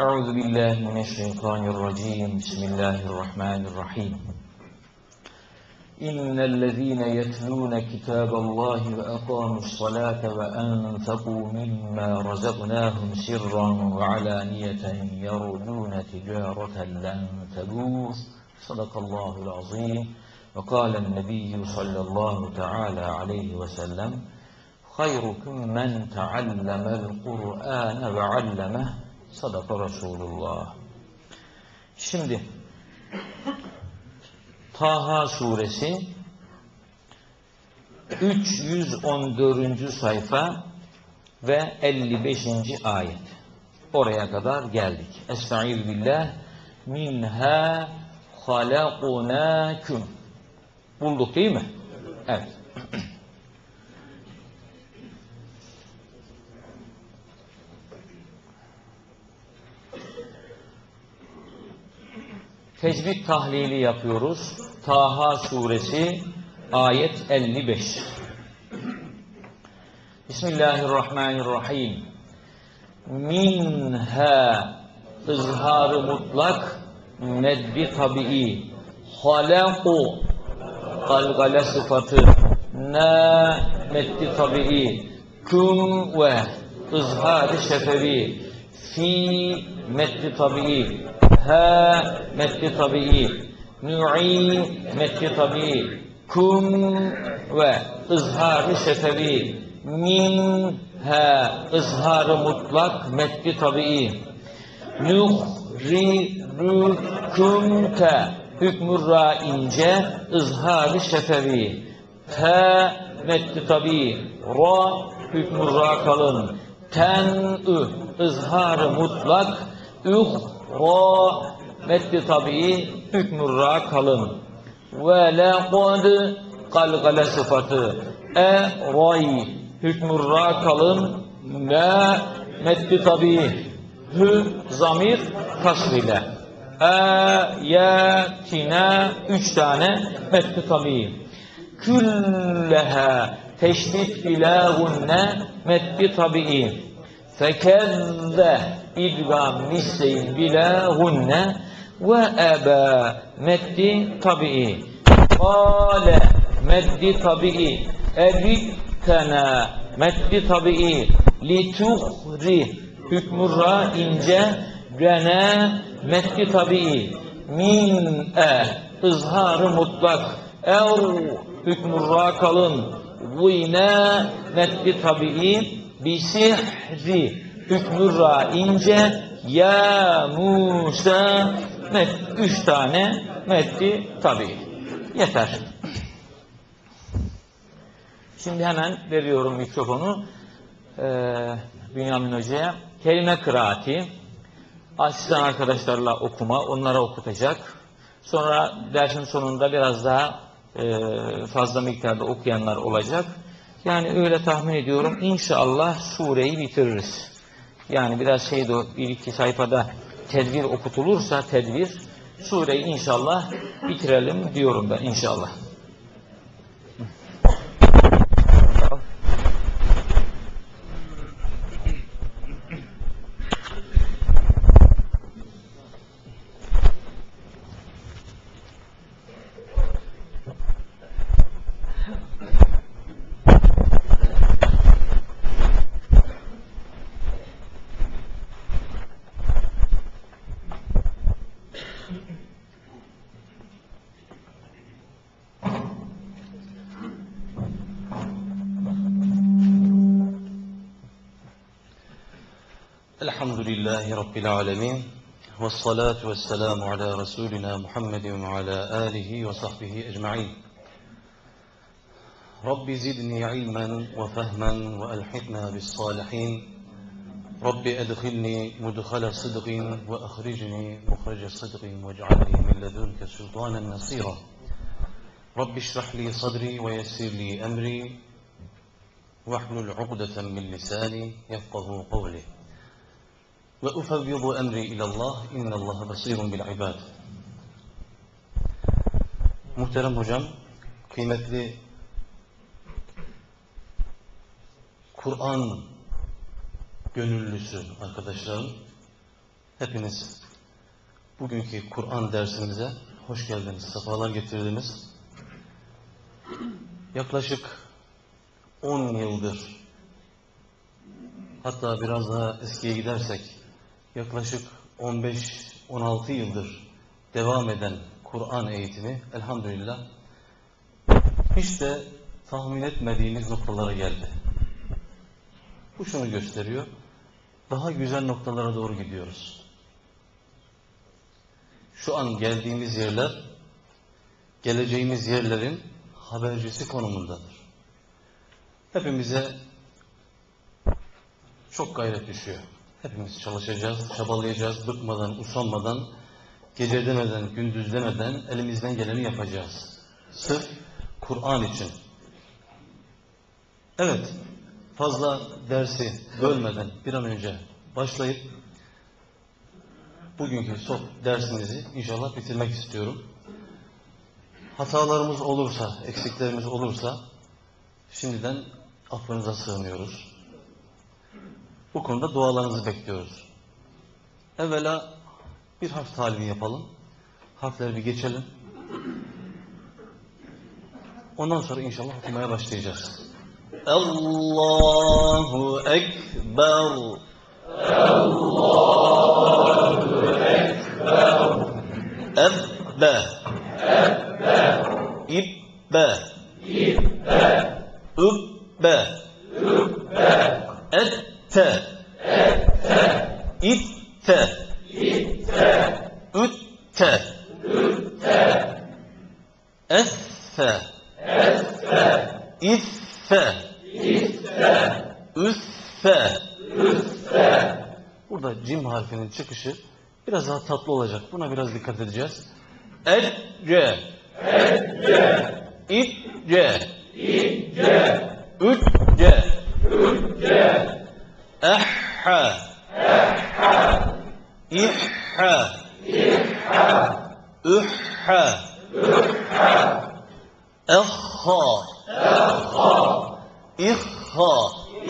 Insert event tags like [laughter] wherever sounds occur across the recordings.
أعوذ بالله من الشيطان الرجيم. بسم الله الرحمن الرحيم. إن الذين يتلون كتاب الله وأقاموا الصلاة وأنفقوا مما رزقناهم سرا وعلانية يرجون تجارة لن تبور صدق الله العظيم. وقال النبي صلى الله تعالى عليه وسلم خيركم من تعلم القرآن وعلمه Sadaka Resulullah. Şimdi Taha suresi 314. sayfa ve 55. ayet. Oraya kadar geldik. Estaizu billah minha halakunakum. Bulduk değil mi? Evet. Tecvid tahlili yapıyoruz. Taha suresi ayet 55. Bismillahirrahmanirrahim. Minha ızharı mutlak meddi tabii halaku galgale sıfatı na meddi tabii kum ve ızharı şefevi fi meddi tabii ha metni tabii, nu'i metni tabii, kum ve ızharı şefevi, min ha ızharı mutlak metni tabii, nuhri rükumte hükmü ra ince ızharı şefevi, ta metni tabii, ra hükmü kalın, ten-ü ızharı mutlak, üh Ra metni tabii hükmü ra kalın. Ve leqad kalgale sıfatı. E ray hükmü ra kalın. Ne metni tabii. Hü zamir kasr ile. E ya tine üç tane metni tabii. Külleha teşdit ilahunne metni tabii. Fekezze idgam misleyin bilahunne ve eba meddi tabii. Kale meddi tabii. Ebittena meddi tabii. Lituhri hükmürra ince gene meddi tabii. Min e ızharı mutlak. Er hükmürra kalın. Vine meddi tabii bisihri hükmürra ince ya Musa met üç tane metti tabi yeter. Şimdi hemen veriyorum mikrofonu ee, Bünyamin Hoca'ya. Kelime kıraati asistan arkadaşlarla okuma, onlara okutacak. Sonra dersin sonunda biraz daha e, fazla miktarda okuyanlar olacak. Yani öyle tahmin ediyorum. İnşallah sureyi bitiririz. Yani biraz şeydi o bir iki sayfada tedbir okutulursa tedbir sureyi inşallah bitirelim diyorum ben inşallah. الحمد لله رب العالمين والصلاة والسلام على رسولنا محمد وعلى آله وصحبه أجمعين. رب زدني علما وفهما وألحقنا بالصالحين. رب أدخلني مدخل صدق وأخرجني مخرج صدق واجعلني من لدنك سلطانا نصيرا. رب اشرح لي صدري ويسر لي أمري واحلل عقدة من لساني يفقه قولي. ve ufevvidu emri ilallah innallaha basirun bil ibad. Muhterem hocam, kıymetli Kur'an gönüllüsü arkadaşlarım, hepiniz bugünkü Kur'an dersimize hoş geldiniz, sefalar getirdiniz. Yaklaşık 10 yıldır, hatta biraz daha eskiye gidersek yaklaşık 15-16 yıldır devam eden Kur'an eğitimi elhamdülillah hiç de tahmin etmediğimiz noktalara geldi. Bu şunu gösteriyor, daha güzel noktalara doğru gidiyoruz. Şu an geldiğimiz yerler, geleceğimiz yerlerin habercisi konumundadır. Hepimize çok gayret düşüyor. Hepimiz çalışacağız, çabalayacağız, bıkmadan, usanmadan, gece demeden, gündüz demeden elimizden geleni yapacağız. Sırf Kur'an için. Evet, fazla dersi bölmeden bir an önce başlayıp bugünkü soh dersimizi inşallah bitirmek istiyorum. Hatalarımız olursa, eksiklerimiz olursa şimdiden affınıza sığınıyoruz. Bu konuda dualarınızı bekliyoruz. Evvela bir harf talimi yapalım. Harfleri bir geçelim. Ondan sonra inşallah okumaya başlayacağız. Allahu Ekber. Ebbe. İbbe. Übbe. Ette. İtte. Ütte. Esse. İffe. Üffe. Burada cim harfinin çıkışı biraz daha tatlı olacak. Buna biraz dikkat edeceğiz. Ecce. Ecce. İtce. İtce. Ütce. Ütce. أحا. إحا. إحا. إح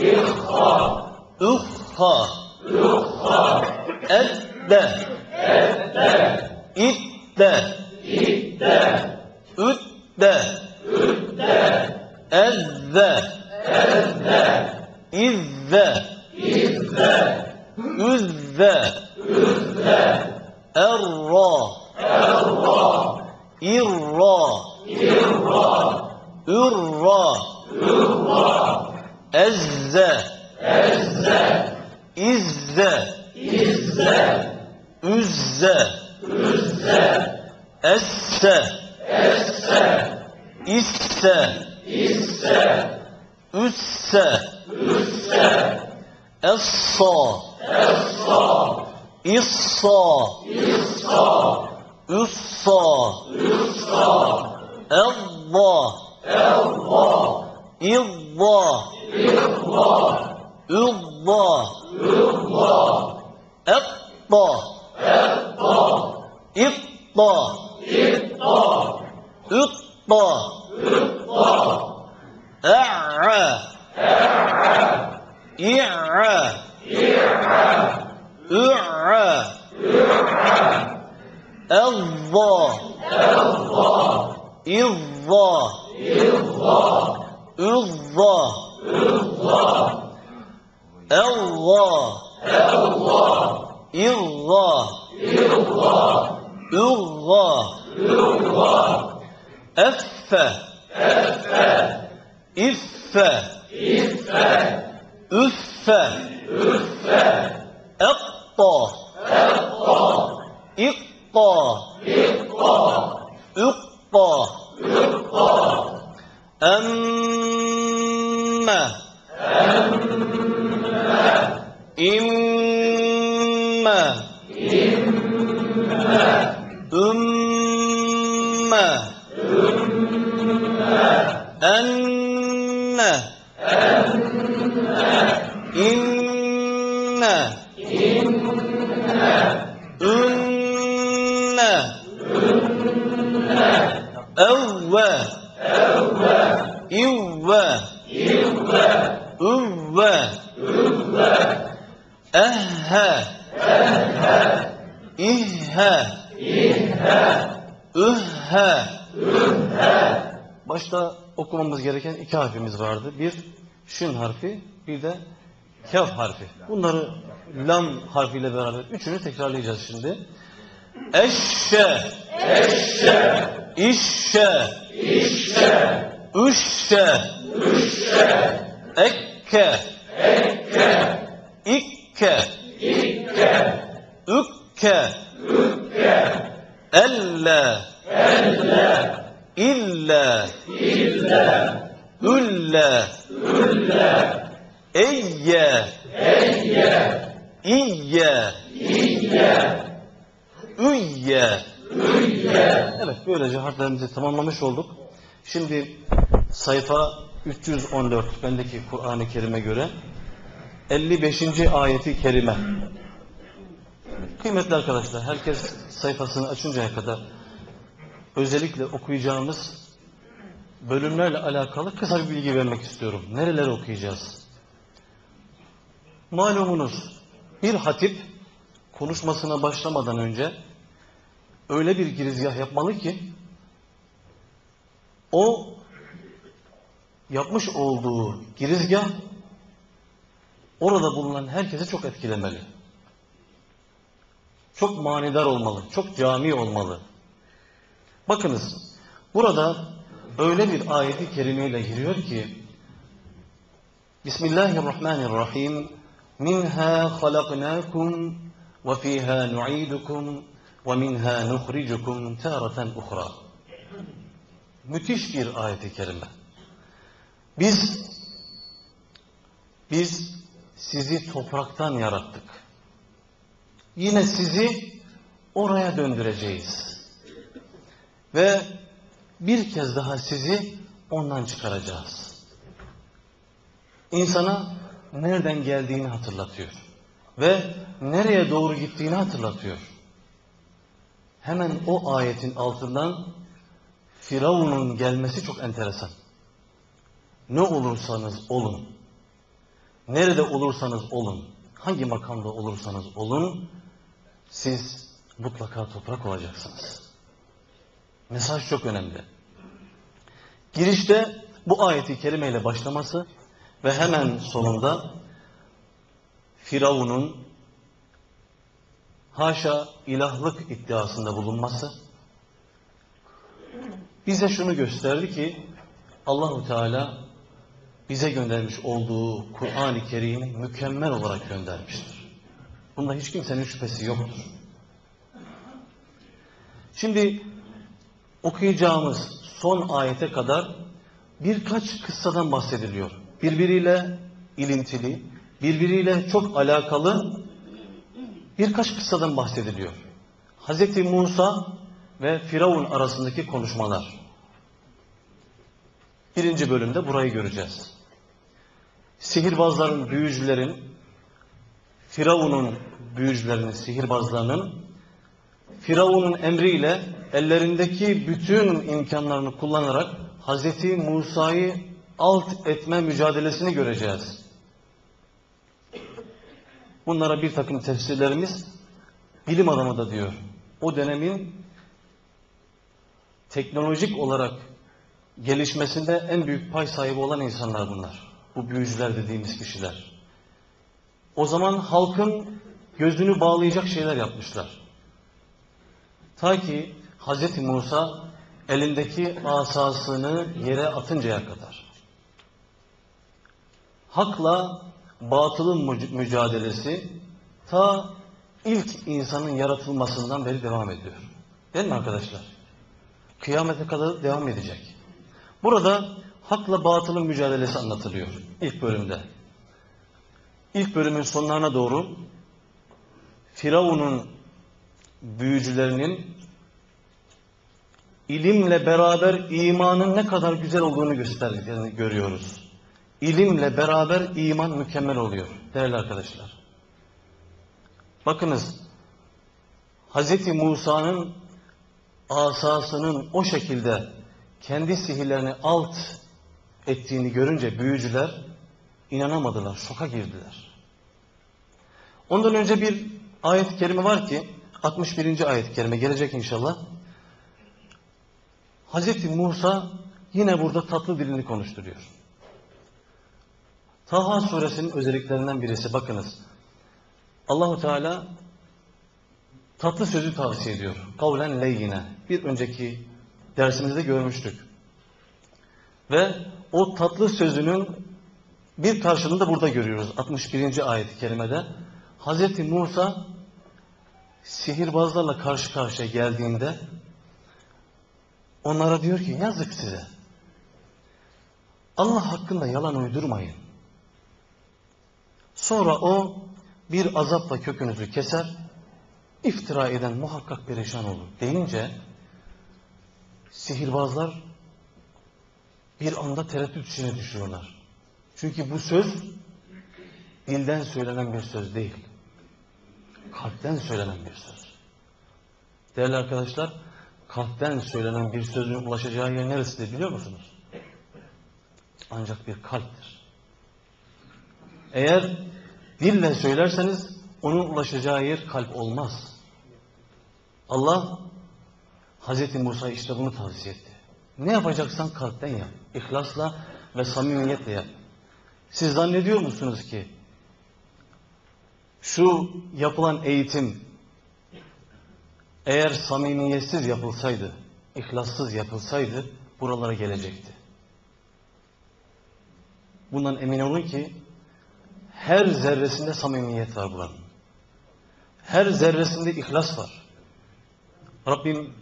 إخا. أخا. أدى. إدى. أدى. أذى إذى أذى أرى. إرى. إرى. أزى إزى أزى أسى إسى أسى أسى Essa. Essa. İssa. İssa. Üssa. Üssa. Elva. Elva. İzza. İzza. Üzza. Üzza. Etta. Etta. İtta. İtta. Ütta. Ütta. E'a. E'a. İ'a. İ'a. Ü'a. Ü'a. Elza. Elza. İzza. İzza. Üzza. Üzza. Elza. Elza. İzza. İzza. Üzza. Üzza. Effe. Effe. İffe. İffe. Üffe. Üffe. Etta. Etta. İtta. İtta. Ütta. Ütta. Emme. İmme. Ümme. Enne. İnne. Ünne. Evve. İvve. Üvve. Ehhe. İhhe. Ühhe. Başta okumamız gereken iki harfimiz vardı. Bir şün harfi, bir de kaf harfi. Bunları lam harfiyle beraber üçünü tekrarlayacağız şimdi. Eşşe. Eşşe. İşşe. İşşe. Üşşe. Üşşe. Ekke. Ekke. İkke. İkke. Ükke. Ükke. Elle. Elle. İlle. İlle. Ülle. Ülle. Eyye. Eyye. İyye. İyye. Üyye. Üyye. Evet böylece harflerimizi tamamlamış olduk. Şimdi sayfa 314 bendeki Kur'an-ı Kerim'e göre 55. ayeti kerime. Kıymetli arkadaşlar herkes sayfasını açıncaya kadar özellikle okuyacağımız bölümlerle alakalı kısa bir bilgi vermek istiyorum. Nereleri okuyacağız? Malumunuz bir hatip konuşmasına başlamadan önce öyle bir girizgah yapmalı ki o yapmış olduğu girizgah orada bulunan herkesi çok etkilemeli. Çok manidar olmalı, çok cami olmalı. Bakınız, burada öyle bir ayeti kerimeyle giriyor ki Bismillahirrahmanirrahim Minha halaknakum ve fiha nu'idukum ve minha nukhrijukum taratan ukhra. Müthiş bir ayeti kerime. Biz biz sizi topraktan yarattık. Yine sizi oraya döndüreceğiz. Ve bir kez daha sizi ondan çıkaracağız. İnsana nereden geldiğini hatırlatıyor. Ve nereye doğru gittiğini hatırlatıyor. Hemen o ayetin altından Firavun'un gelmesi çok enteresan. Ne olursanız olun, nerede olursanız olun, hangi makamda olursanız olun, siz mutlaka toprak olacaksınız. Mesaj çok önemli. Girişte bu ayeti kerimeyle başlaması ve hemen sonunda Firavun'un haşa ilahlık iddiasında bulunması bize şunu gösterdi ki Allahu Teala bize göndermiş olduğu Kur'an-ı Kerim'i mükemmel olarak göndermiştir. Bunda hiç kimsenin şüphesi yoktur. Şimdi okuyacağımız son ayete kadar birkaç kıssadan bahsediliyor. Birbiriyle ilintili, birbiriyle çok alakalı birkaç kıssadan bahsediliyor. Hz. Musa ve Firavun arasındaki konuşmalar. Birinci bölümde burayı göreceğiz. Sihirbazların, büyücülerin, Firavun'un büyücülerinin, sihirbazlarının Firavun'un emriyle ellerindeki bütün imkanlarını kullanarak Hz. Musa'yı alt etme mücadelesini göreceğiz. Bunlara bir takım tefsirlerimiz bilim adamı da diyor. O dönemin teknolojik olarak gelişmesinde en büyük pay sahibi olan insanlar bunlar. Bu büyücüler dediğimiz kişiler. O zaman halkın gözünü bağlayacak şeyler yapmışlar. Ta ki Hz. Musa elindeki asasını yere atıncaya kadar. Hakla batılın mücadelesi ta ilk insanın yaratılmasından beri devam ediyor. Değil mi arkadaşlar? Kıyamete kadar devam edecek. Burada hakla batılın mücadelesi anlatılıyor ilk bölümde. İlk bölümün sonlarına doğru Firavun'un büyücülerinin ilimle beraber imanın ne kadar güzel olduğunu gösterdiğini görüyoruz. İlimle beraber iman mükemmel oluyor değerli arkadaşlar. Bakınız Hz. Musa'nın asasının o şekilde kendi sihirlerini alt ettiğini görünce büyücüler inanamadılar, şoka girdiler. Ondan önce bir ayet-i kerime var ki 61. ayet-i kerime gelecek inşallah. Hazreti Musa yine burada tatlı dilini konuşturuyor. Taha suresinin özelliklerinden birisi bakınız. Allahu Teala tatlı sözü tavsiye ediyor. Kavlen leyyine. Bir önceki dersimizde görmüştük. Ve o tatlı sözünün bir karşılığını da burada görüyoruz. 61. ayet-i kerimede. Hazreti Musa sihirbazlarla karşı karşıya geldiğinde onlara diyor ki yazık size. Allah hakkında yalan uydurmayın. Sonra o bir azapla kökünüzü keser, iftira eden muhakkak perişan olur deyince sihirbazlar bir anda tereddüt içine düşüyorlar. Çünkü bu söz dilden söylenen bir söz değil. Kalpten söylenen bir söz. Değerli arkadaşlar, kalpten söylenen bir sözün ulaşacağı yer neresidir biliyor musunuz? Ancak bir kalptir. Eğer dille söylerseniz onun ulaşacağı yer kalp olmaz. Allah Hazreti Musa işte bunu tavsiye etti. Ne yapacaksan kalpten yap. İhlasla ve samimiyetle yap. Siz zannediyor musunuz ki şu yapılan eğitim eğer samimiyetsiz yapılsaydı, ihlassız yapılsaydı buralara gelecekti. Bundan emin olun ki her zerresinde samimiyet var buranın. Her zerresinde ihlas var. Rabbim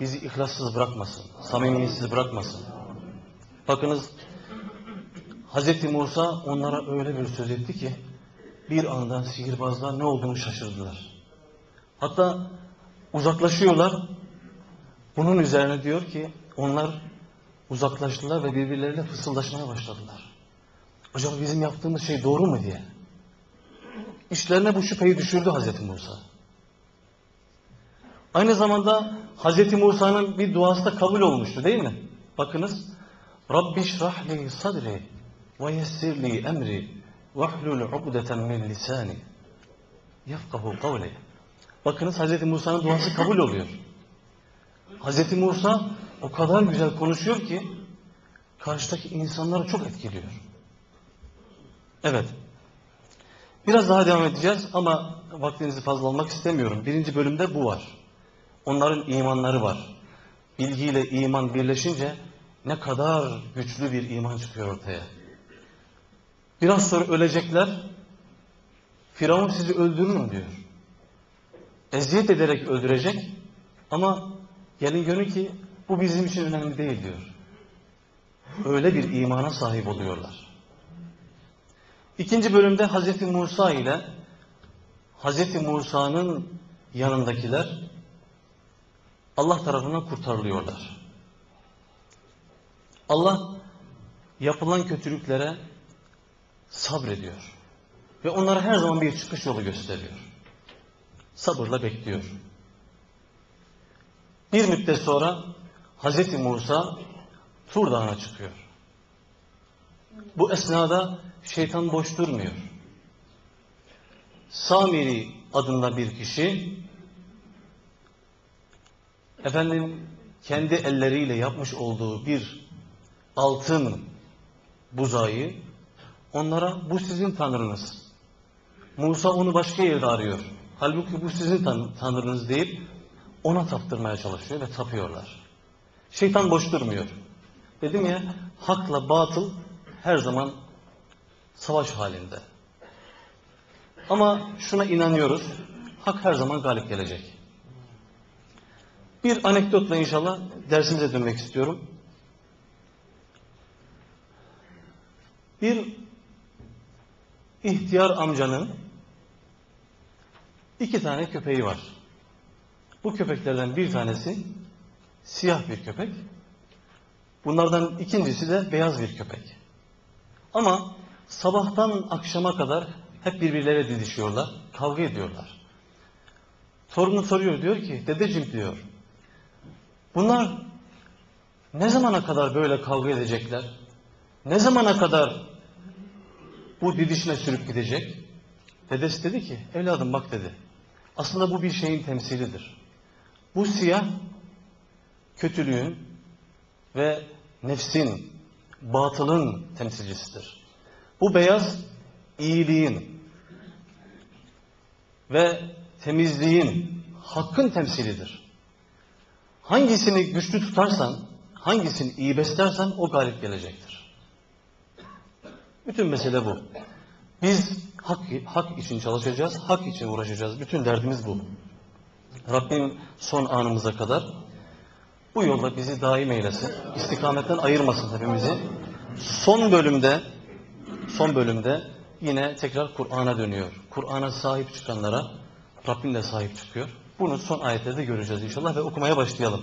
bizi ihlassız bırakmasın, samimiyetsiz bırakmasın. Bakınız Hz. Musa onlara öyle bir söz etti ki bir anda sihirbazlar ne olduğunu şaşırdılar. Hatta uzaklaşıyorlar. Bunun üzerine diyor ki onlar uzaklaştılar ve birbirleriyle fısıldaşmaya başladılar. Acaba bizim yaptığımız şey doğru mu diye. İşlerine bu şüpheyi düşürdü Hz. Musa. Aynı zamanda Hz. Musa'nın bir duası da kabul olmuştu değil mi? Bakınız. Rabbi şrahli sadri ve yessirli emri ve hlul ukdeten min lisani yefkahu kavli. Bakınız Hz. Musa'nın duası kabul oluyor. Hz. Musa o kadar güzel konuşuyor ki karşıdaki insanları çok etkiliyor. Evet. Biraz daha devam edeceğiz ama vaktinizi fazla almak istemiyorum. Birinci bölümde bu var. Onların imanları var. Bilgiyle iman birleşince ne kadar güçlü bir iman çıkıyor ortaya. Biraz sonra ölecekler. Firavun sizi öldürürüm diyor. Eziyet ederek öldürecek ama gelin görün ki bu bizim için önemli değil diyor. Öyle bir imana sahip oluyorlar. İkinci bölümde Hz. Musa ile Hz. Musa'nın yanındakiler Allah tarafından kurtarılıyorlar. Allah yapılan kötülüklere sabrediyor. Ve onlara her zaman bir çıkış yolu gösteriyor. Sabırla bekliyor. Bir müddet sonra Hz. Musa Tur Dağı'na çıkıyor. Bu esnada şeytan boş durmuyor. Samiri adında bir kişi efendim kendi elleriyle yapmış olduğu bir altın buzağı onlara bu sizin tanrınız. Musa onu başka yerde arıyor. Halbuki bu sizin tan tanrınız deyip ona taptırmaya çalışıyor ve tapıyorlar. Şeytan boş durmuyor. Dedim ya hakla batıl her zaman savaş halinde. Ama şuna inanıyoruz. Hak her zaman galip gelecek. Bir anekdotla inşallah dersimize dönmek istiyorum. Bir ihtiyar amcanın iki tane köpeği var. Bu köpeklerden bir tanesi siyah bir köpek. Bunlardan ikincisi de beyaz bir köpek. Ama sabahtan akşama kadar hep birbirleriyle didişiyorlar, kavga ediyorlar. Torunu soruyor diyor ki, dedeciğim diyor, bunlar ne zamana kadar böyle kavga edecekler? Ne zamana kadar bu didişine sürüp gidecek? Dedesi dedi ki, evladım bak dedi, Aslında bu bir şeyin temsilidir. Bu siyah kötülüğün ve nefsin, batılın temsilcisidir. Bu beyaz iyiliğin ve temizliğin, hakkın temsilidir. Hangisini güçlü tutarsan, hangisini iyi beslersen o galip gelecektir. Bütün mesele bu. Biz hak, hak için çalışacağız, hak için uğraşacağız. Bütün derdimiz bu. Rabbim son anımıza kadar bu yolda bizi daim eylesin. İstikametten ayırmasın hepimizi. Son bölümde son bölümde yine tekrar Kur'an'a dönüyor. Kur'an'a sahip çıkanlara Rabbim de sahip çıkıyor. Bunu son ayetlerde göreceğiz inşallah ve okumaya başlayalım.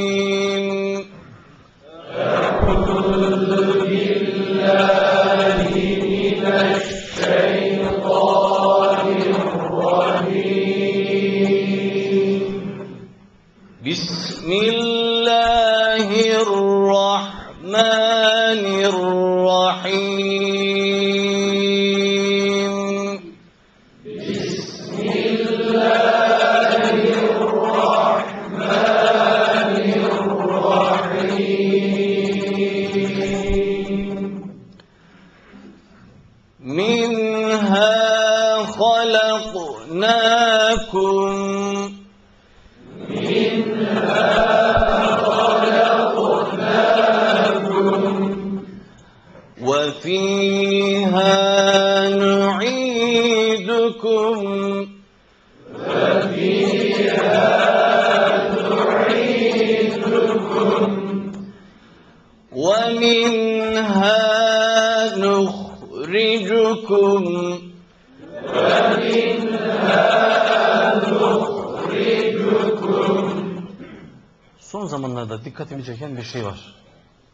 Dikkatimi çeken bir şey var.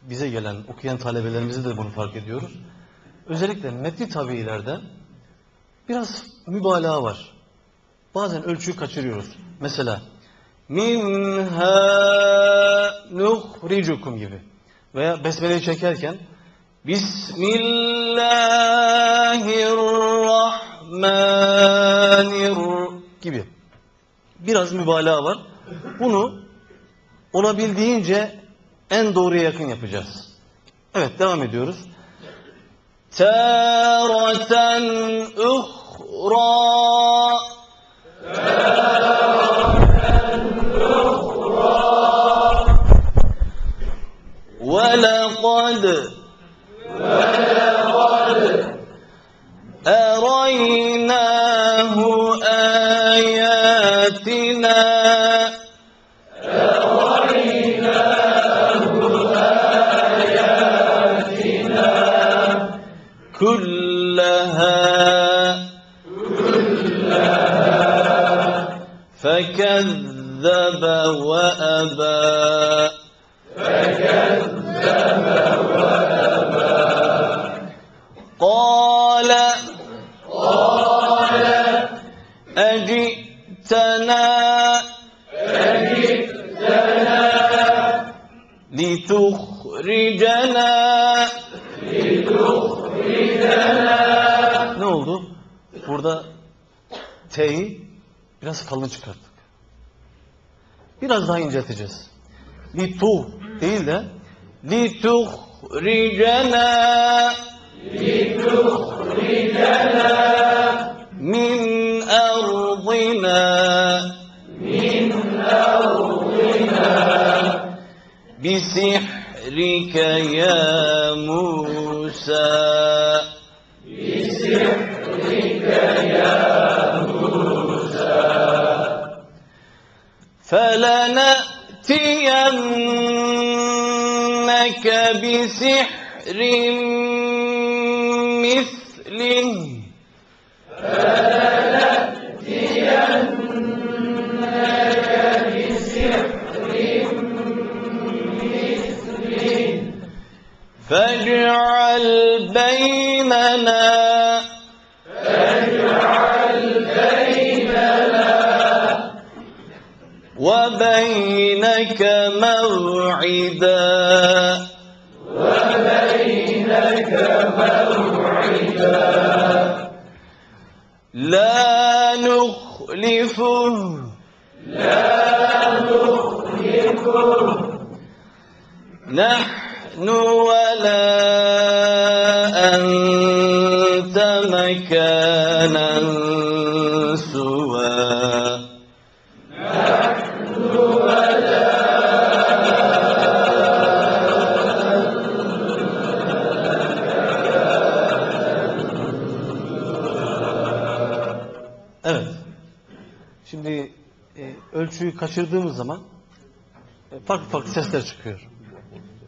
Bize gelen, okuyan talebelerimizi de bunu fark ediyoruz. Özellikle metni tabiilerde biraz mübalağa var. Bazen ölçüyü kaçırıyoruz. Mesela minha nuhricukum gibi veya besmeleyi çekerken Bismillahirrahmanirrahim gibi. Biraz mübalağa var. Bunu olabildiğince en doğruya yakın yapacağız. Evet devam ediyoruz. Târaten uhra وأبى قال أجئتنا لتخرجنا Ne oldu? Burada T'yi biraz kalın çıkarttık. Biraz daha incelteceğiz. Li tu değil de لتخرجنا من أرضنا بسحرك يا موسى بسحر kaçırdığımız zaman e, farklı farklı sesler çıkıyor.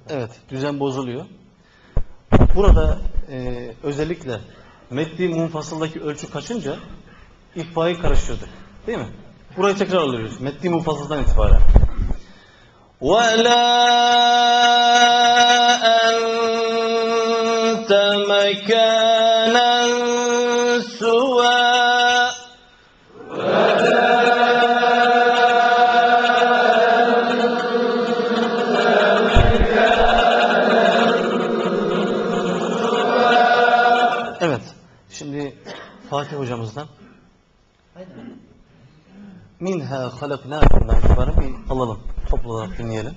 Evet, düzen bozuluyor. Burada e, özellikle meddi munfasıldaki ölçü kaçınca ihfayı karıştırdık. Değil mi? Burayı tekrar alıyoruz. Meddi munfasıldan itibaren. ولا Minha halaknâkumdan itibaren bir alalım. Toplu olarak dinleyelim.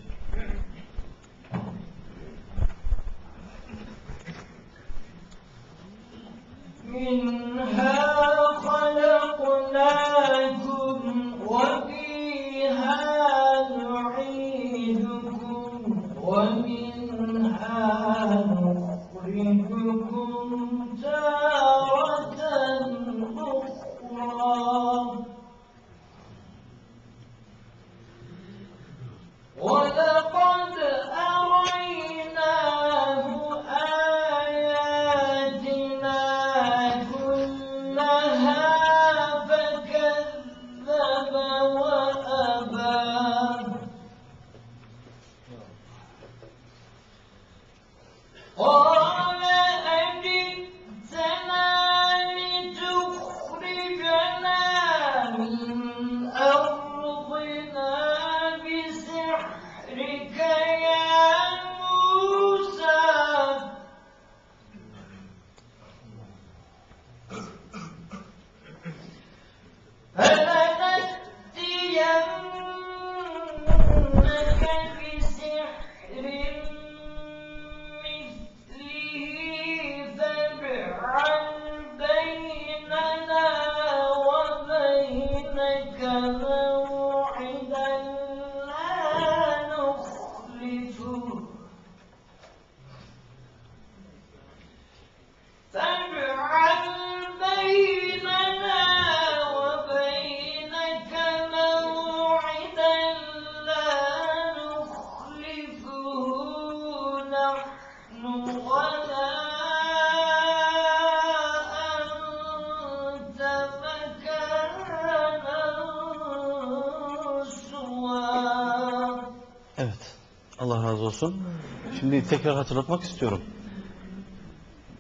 Şimdi tekrar hatırlatmak istiyorum.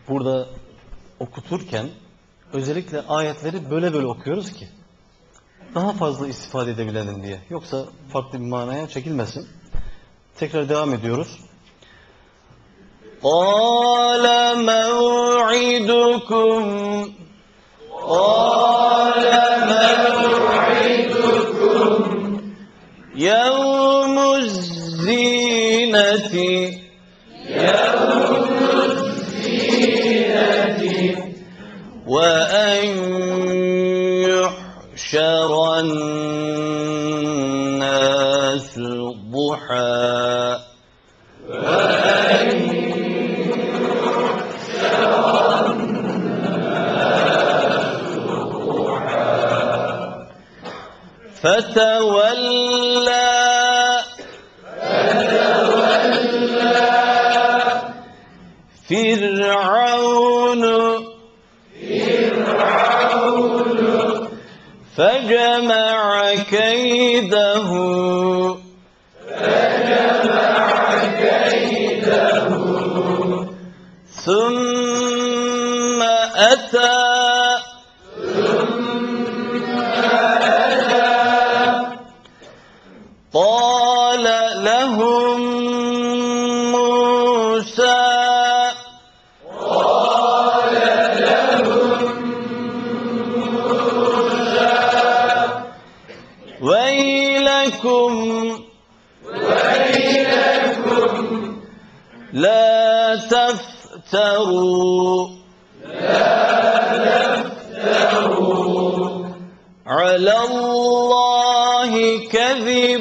Burada okuturken özellikle ayetleri böyle böyle okuyoruz ki daha fazla istifade edebilelim diye. Yoksa farklı bir manaya çekilmesin. Tekrar devam ediyoruz. قال موعدكم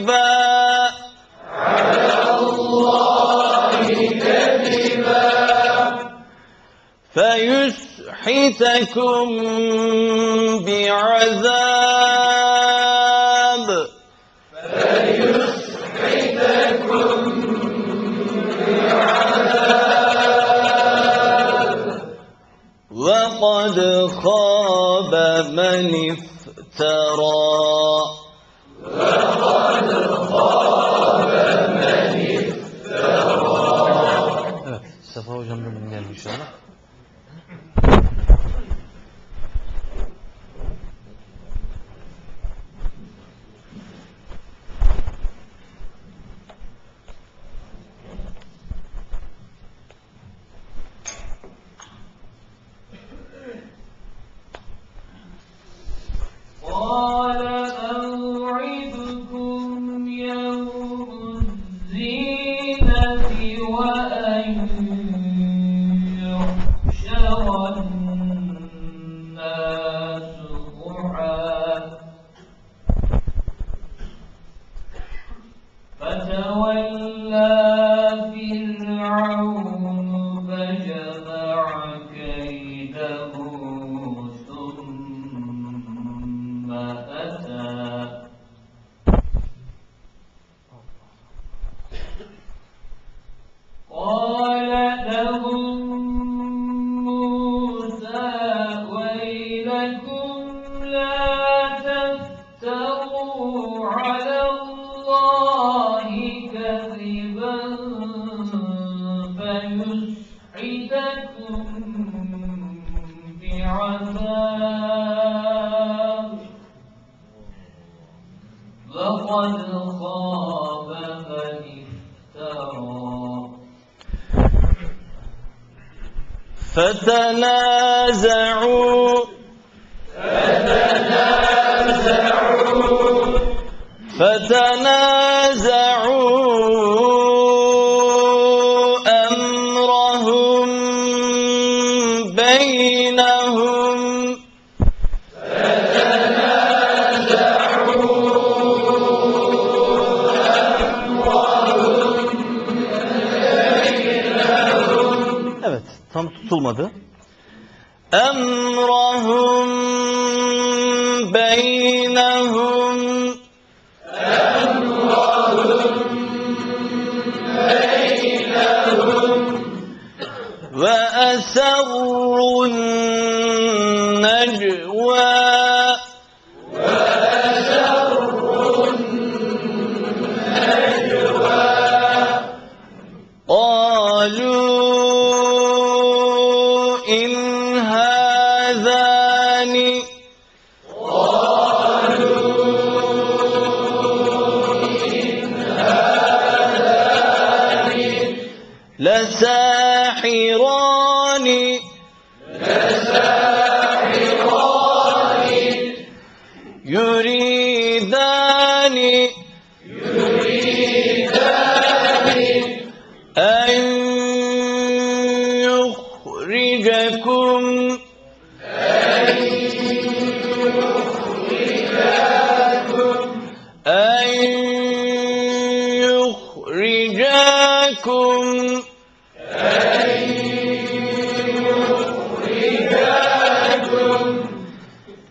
كذبا. على الله كذبا فيسحتكم بعذاب فيسحتكم بعذاب. وقد خاب من افترى. Hocam da dinleyelim inşallah.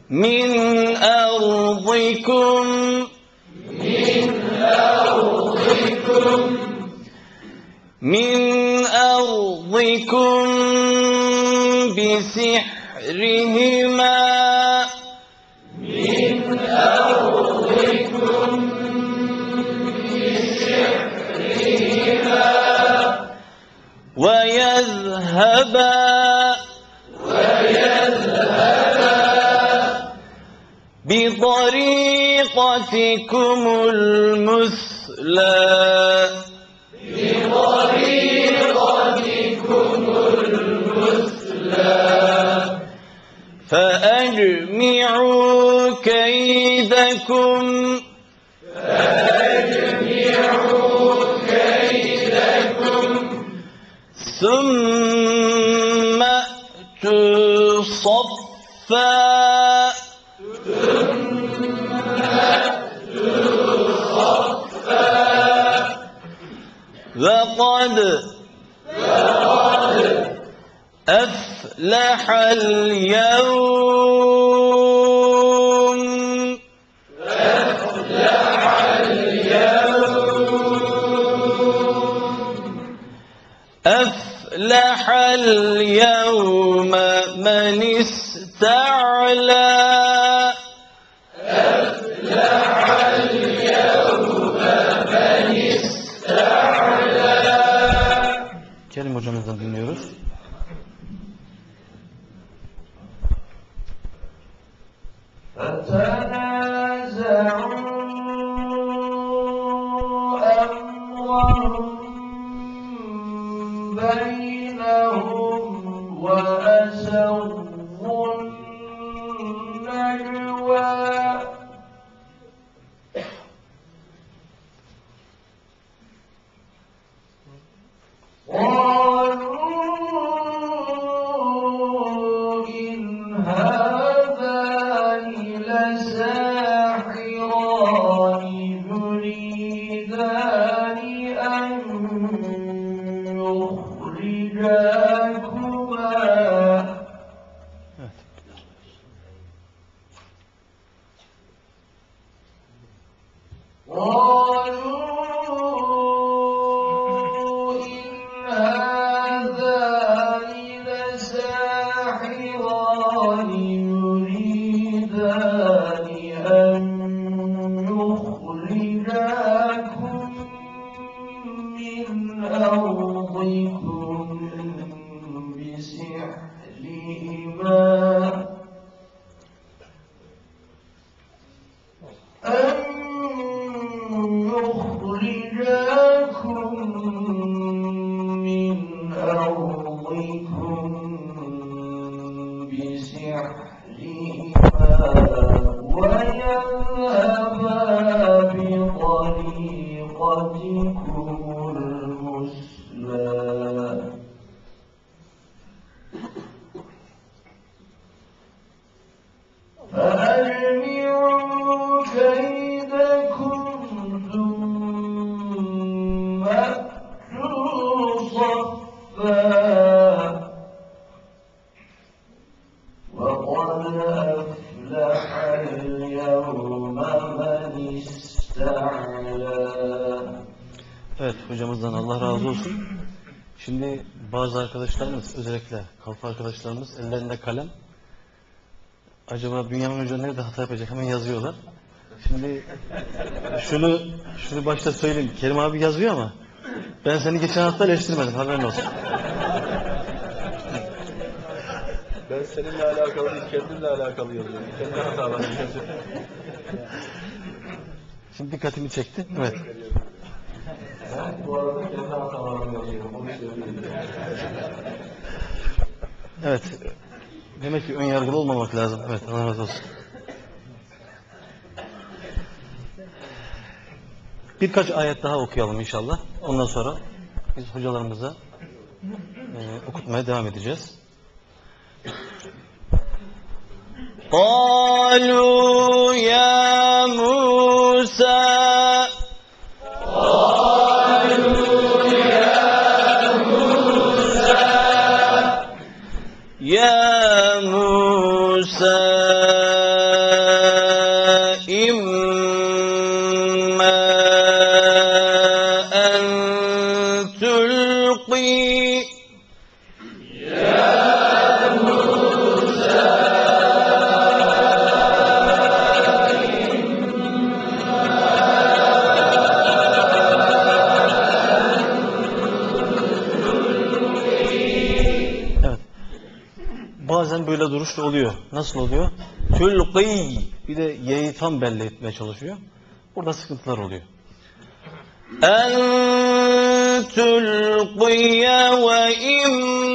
من أرضكم من أرضكم من أرضكم بسحرهما ويذهبا ويذهبا بطريقتكم المثلى بطريقتكم المثلى. فأجمعوا كيدكم. وقد أفلح اليوم. أفلح اليوم. من وقد أفلح اليوم من استعلى Evet hocamızdan Allah razı olsun. Şimdi bazı arkadaşlarımız özellikle kalfa arkadaşlarımız ellerinde kalem. Acaba Bünyamin Hoca nerede hata yapacak hemen yazıyorlar. Şimdi şunu şunu başta söyleyeyim. Kerim abi yazıyor ama ben seni geçen hafta eleştirmedim haberin olsun. Ben seninle alakalı değil, kendimle alakalı yazıyorum. Kendi hatalarımı yazıyorum. Şimdi dikkatimi çekti. Evet. Ben bu arada kendi hatalarımı yazıyorum. Onu söyleyeyim. Evet. Demek ki ön yargılı olmamak lazım. Evet Allah razı olsun. Birkaç ayet daha okuyalım inşallah. Ondan sonra biz hocalarımıza e, okutmaya devam edeceğiz. قالوا يا موسى duruşla oluyor. Nasıl oluyor? Tülqî bir de yeyi tam belli etmeye çalışıyor. Burada sıkıntılar oluyor. En tülqîye ve im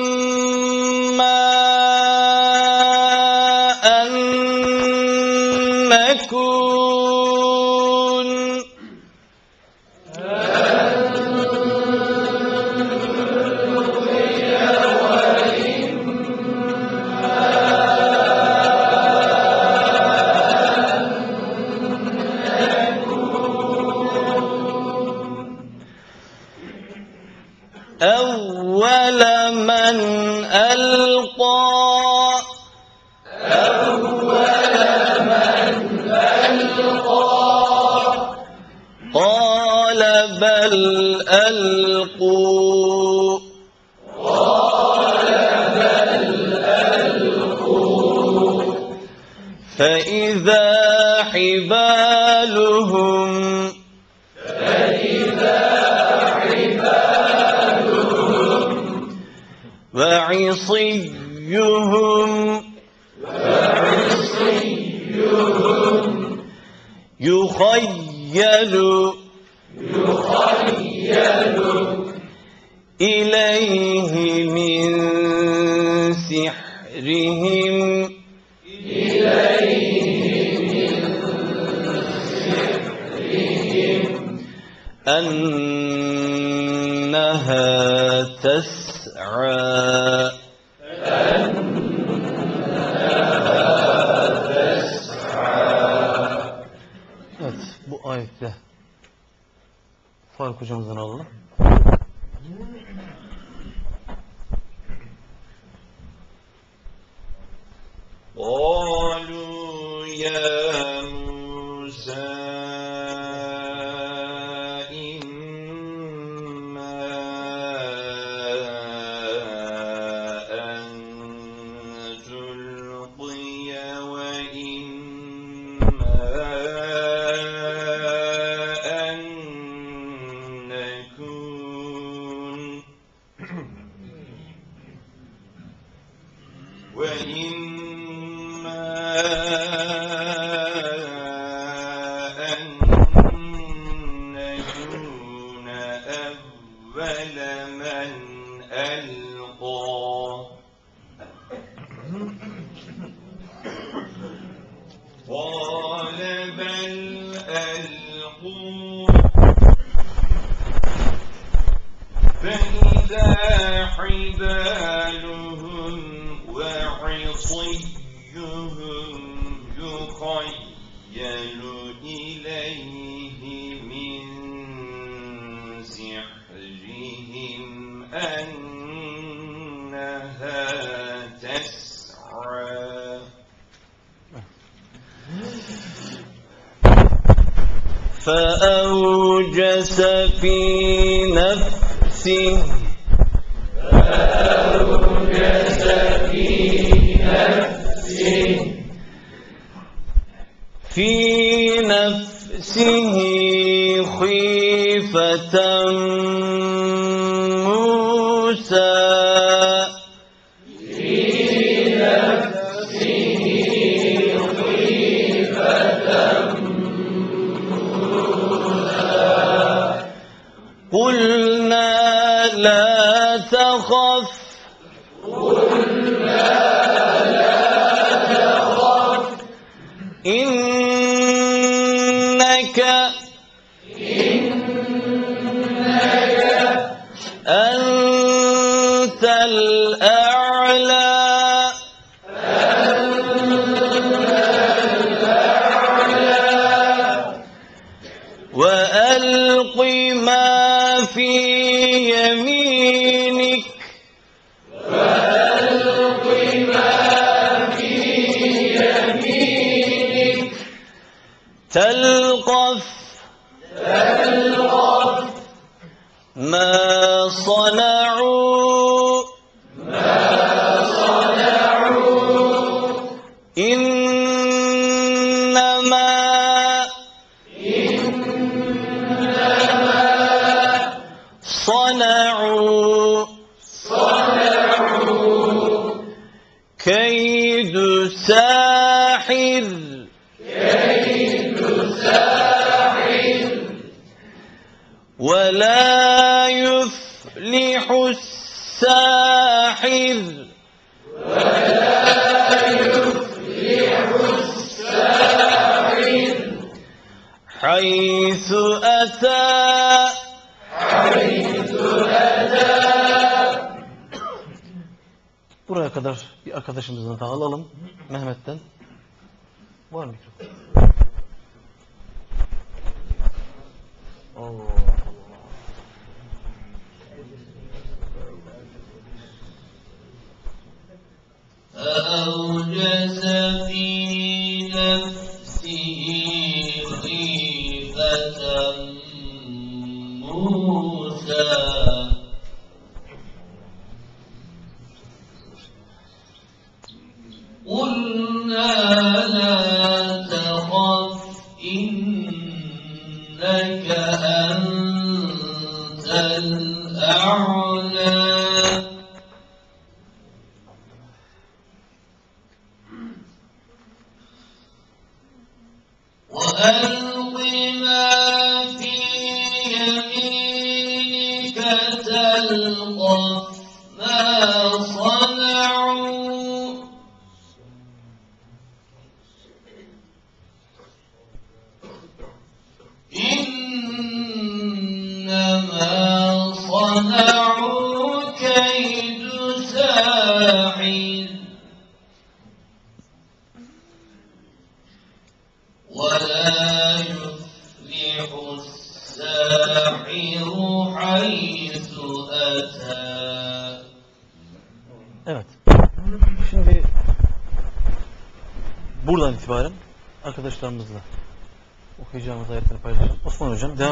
موسى.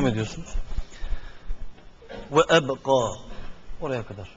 Devam ediyorsunuz. Ve ebqa oraya kadar.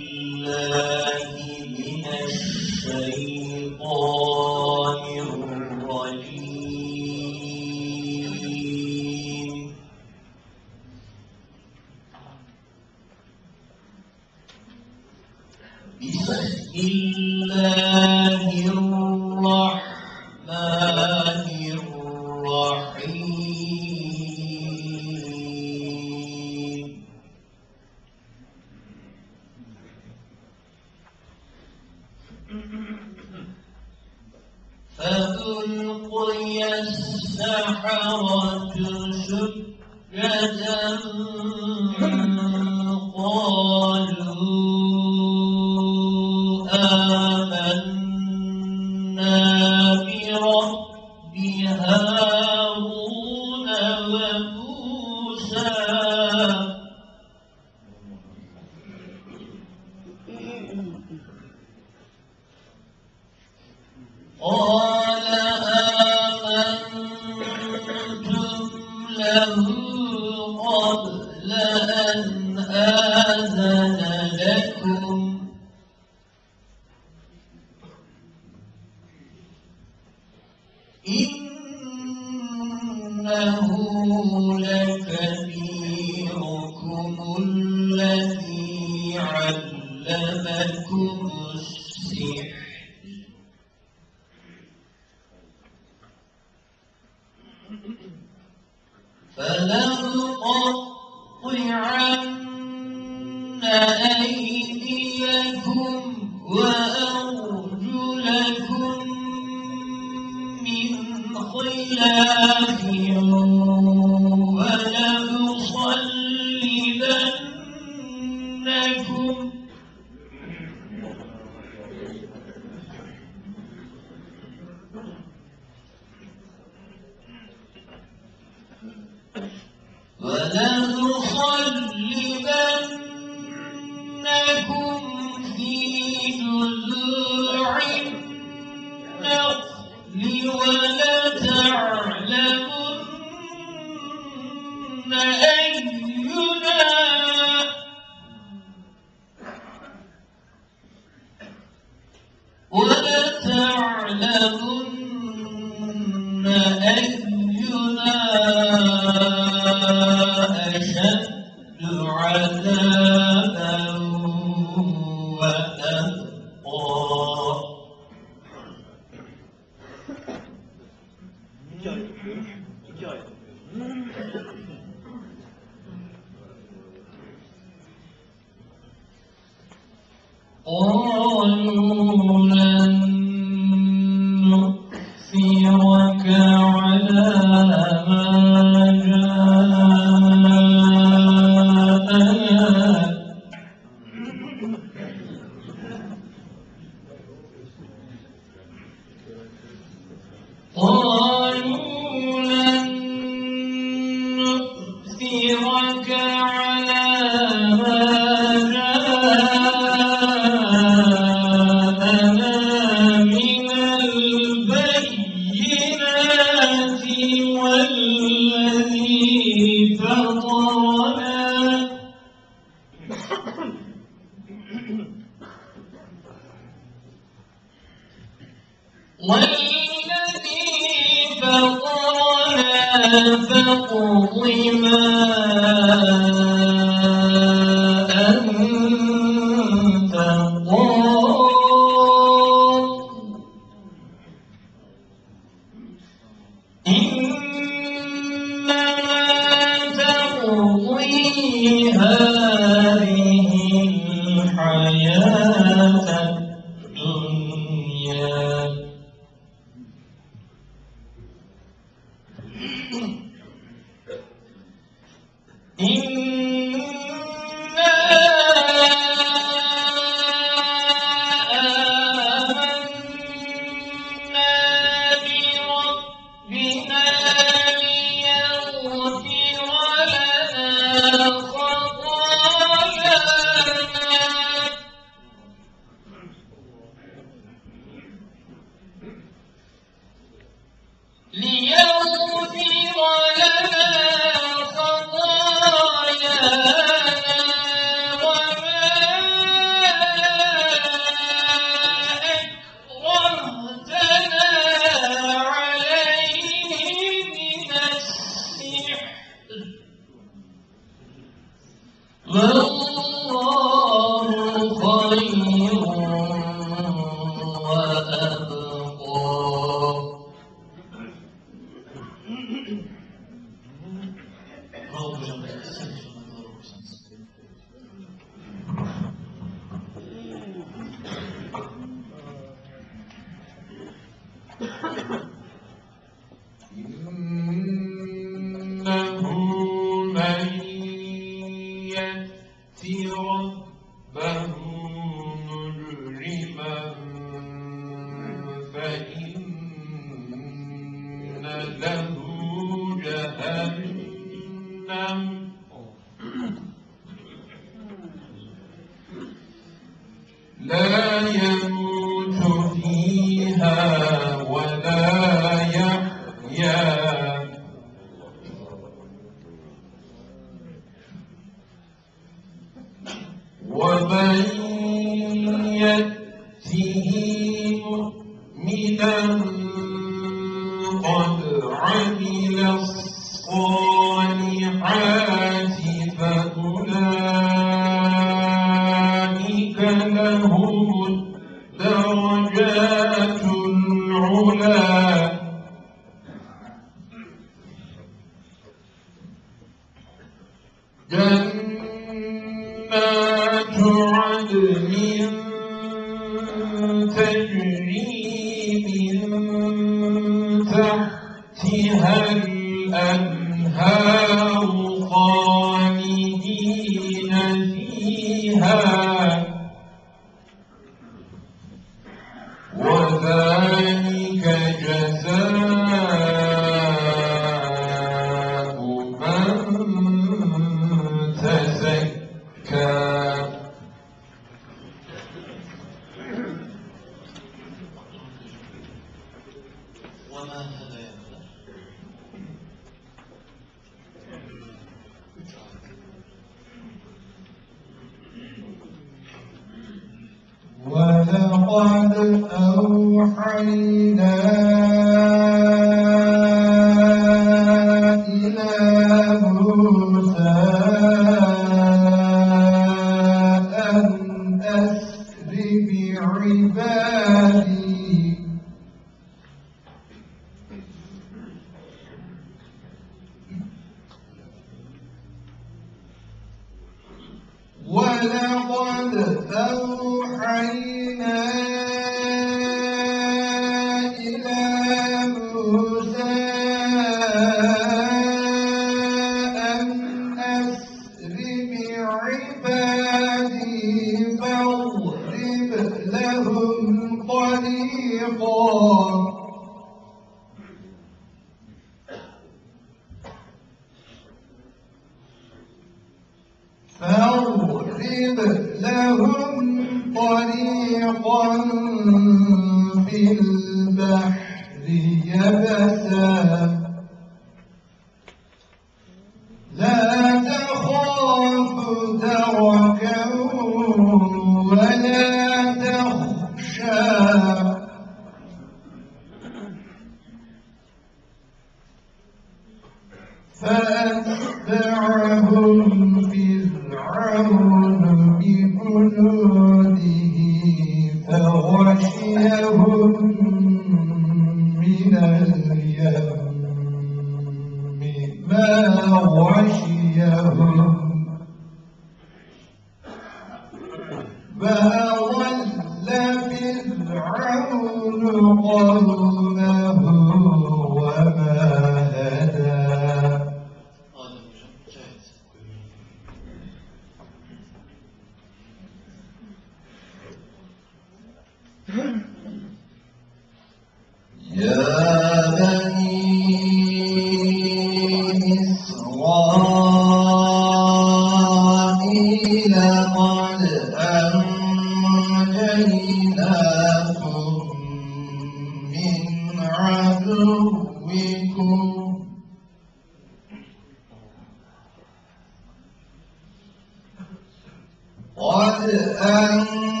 قد أنجيناكم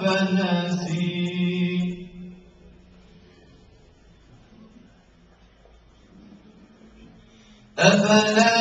فنسي أفلا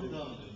Tamam devam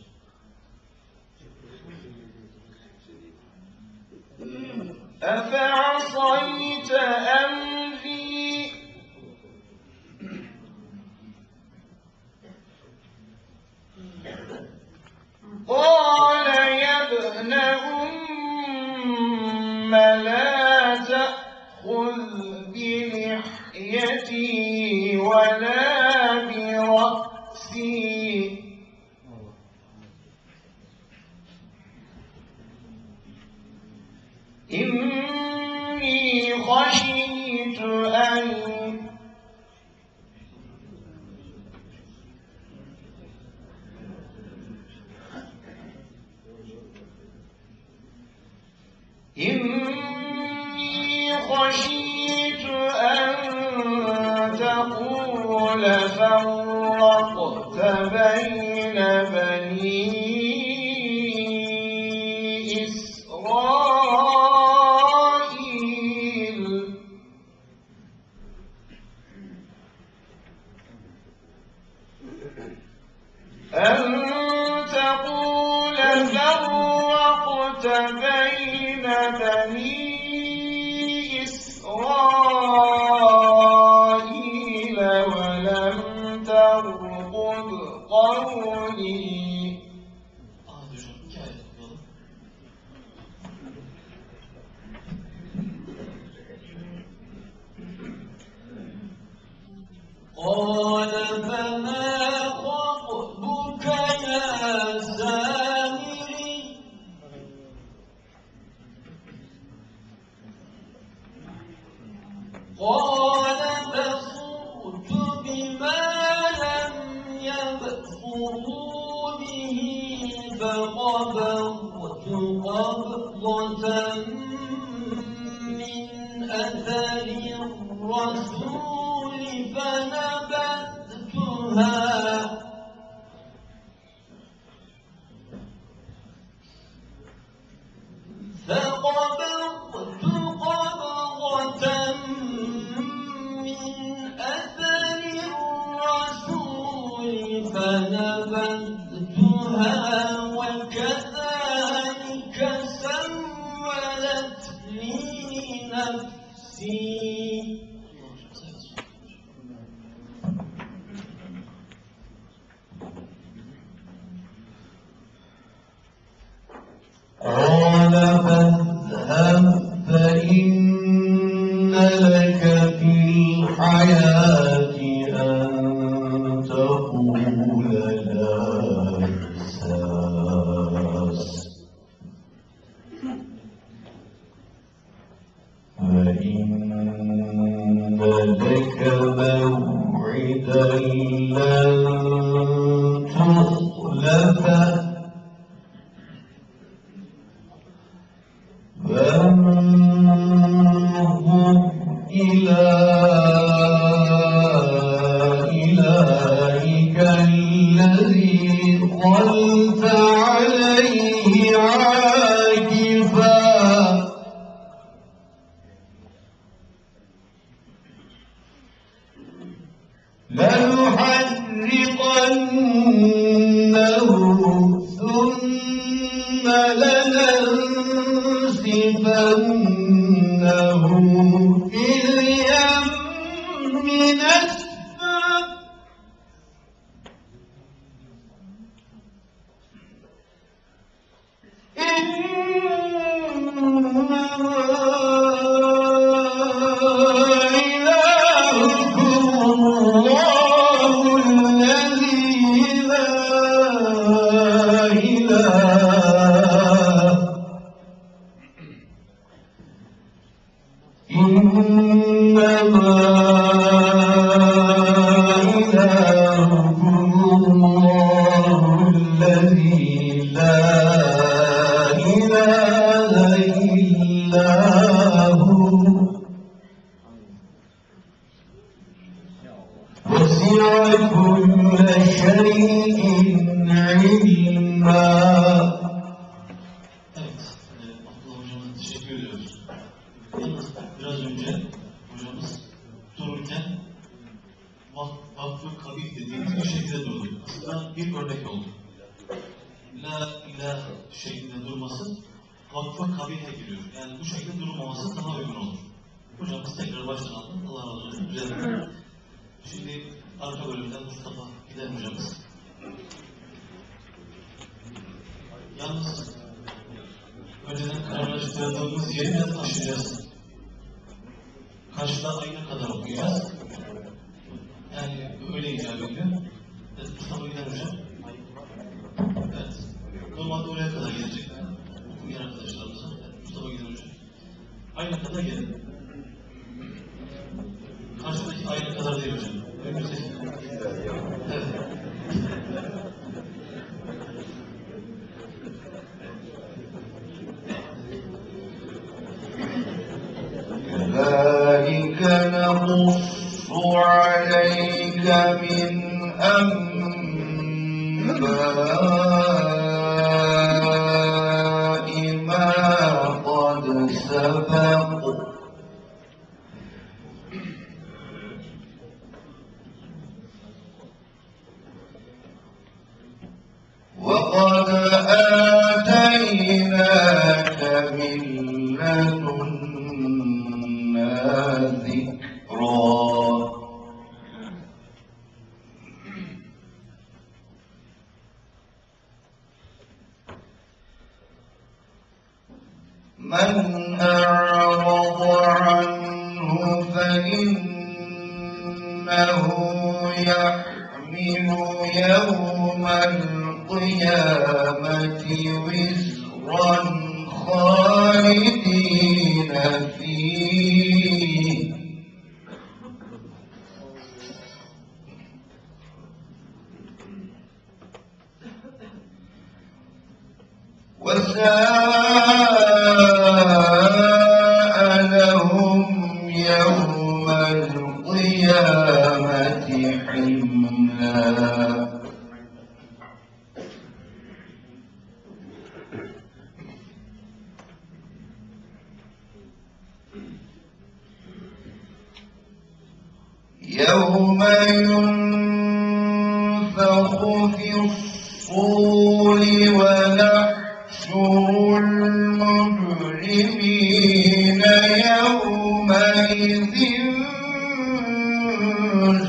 المجرمين يومئذ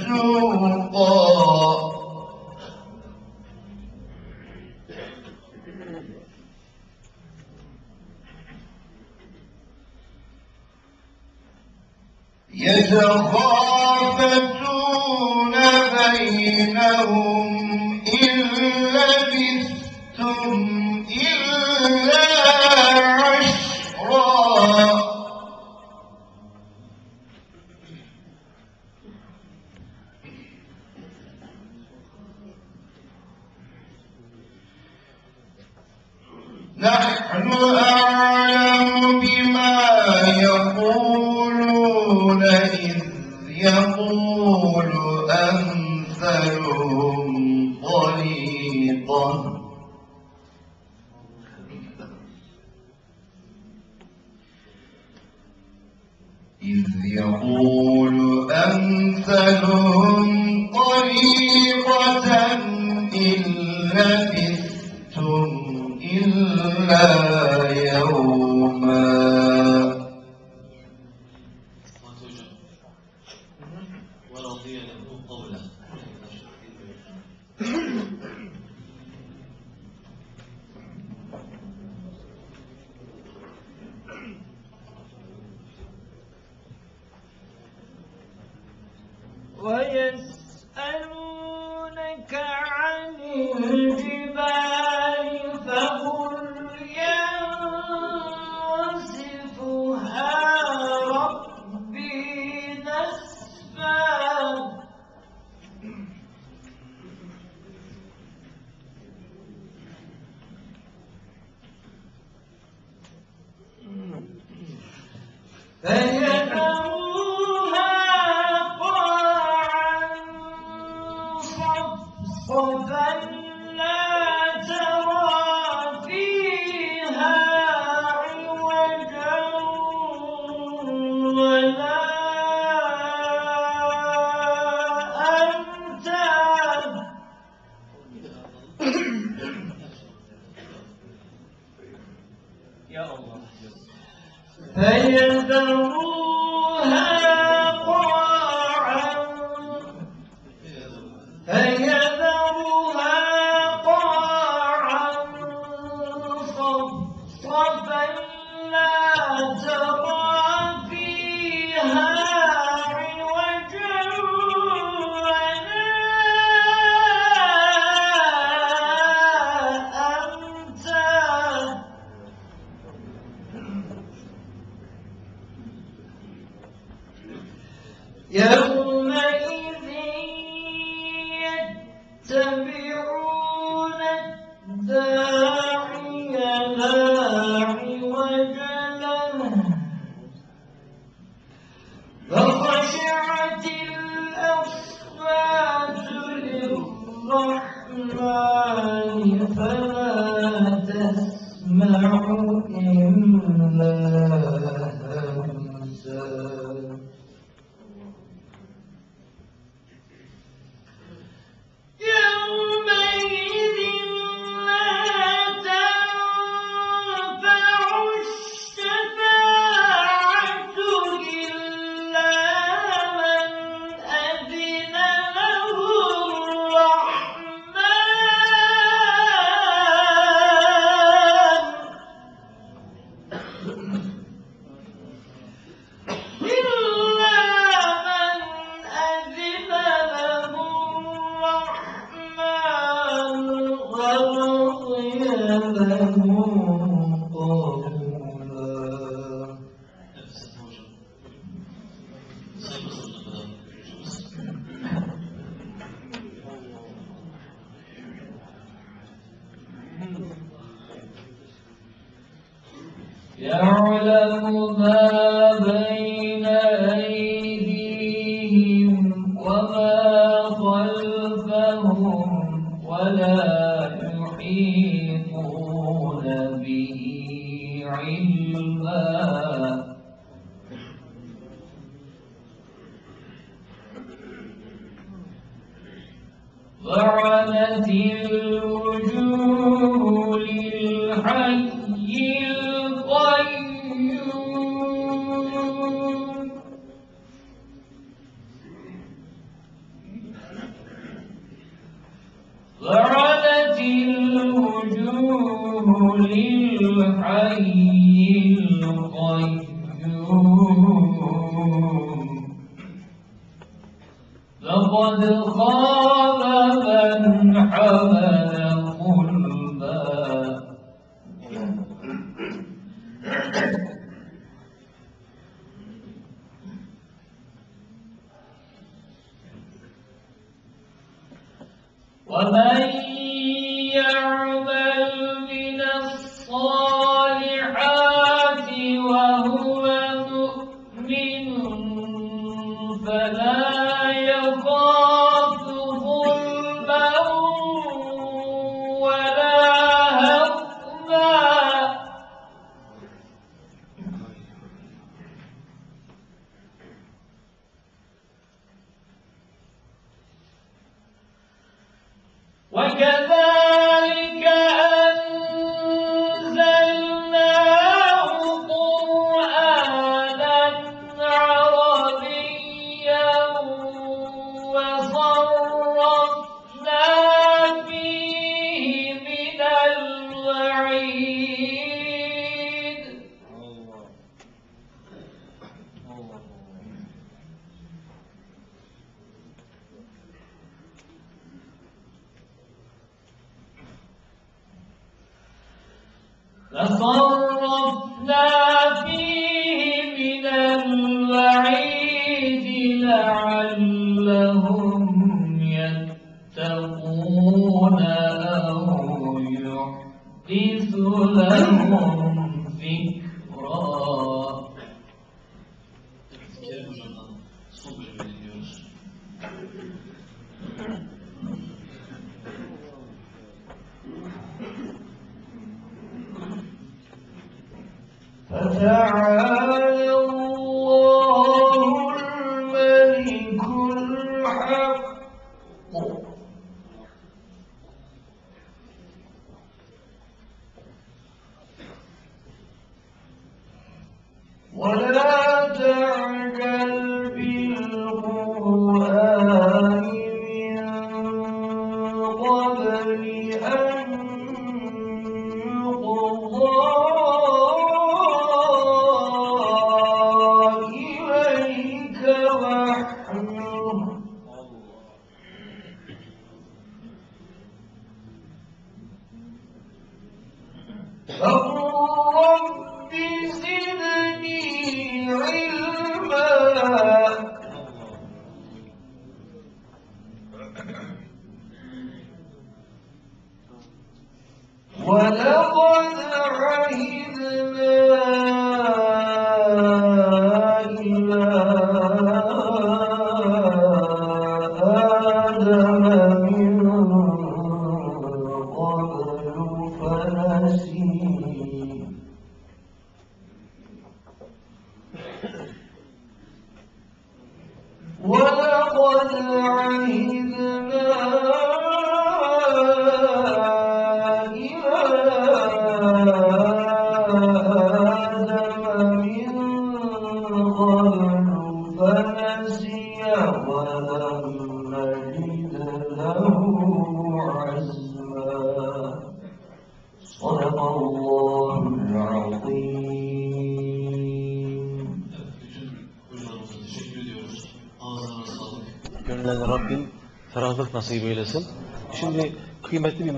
زرقا يتخافتون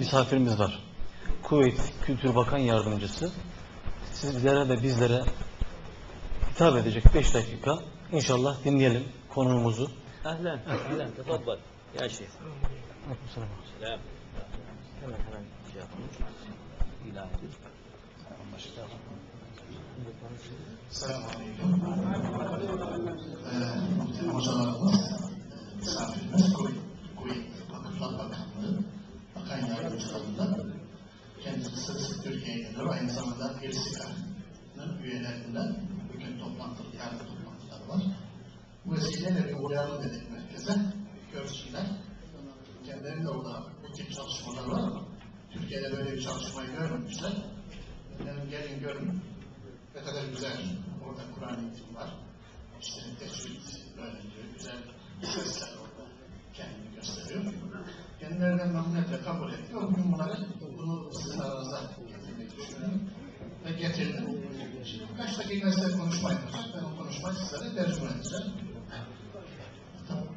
misafirimiz var. Kuveyt Kültür Bakan Yardımcısı sizlere de bizlere hitap edecek 5 dakika. İnşallah dinleyelim konumuzu. Ahlen, ahlen, tefabbal. Ya şey. Aleyküm selam. Kılıç Kadın'da kendisi Sırsı Türkiye Yayınları aynı zamanda Pirsika'nın üyelerinden bugün toplantı, yargı toplantıları var. Bu vesileyle bir uyarı dedik merkeze. Görsünler. Kendileri de orada bu tip çalışmalar var Türkiye'de böyle bir çalışmayı görmemişler. Benim gelin görün ne kadar güzel orada Kur'an eğitimi var. İşte tecvid öğreniliyor. Güzel sesler orada kendini gösteriyor. Kendilerinden memnuniyetle kabul etti. O gün bunları bunu düşünüyorum. Ve getirdim. Birkaç dakika size konuşma yapacak. Ben o konuşmayı sizlere tercüme edeceğim. Tamam.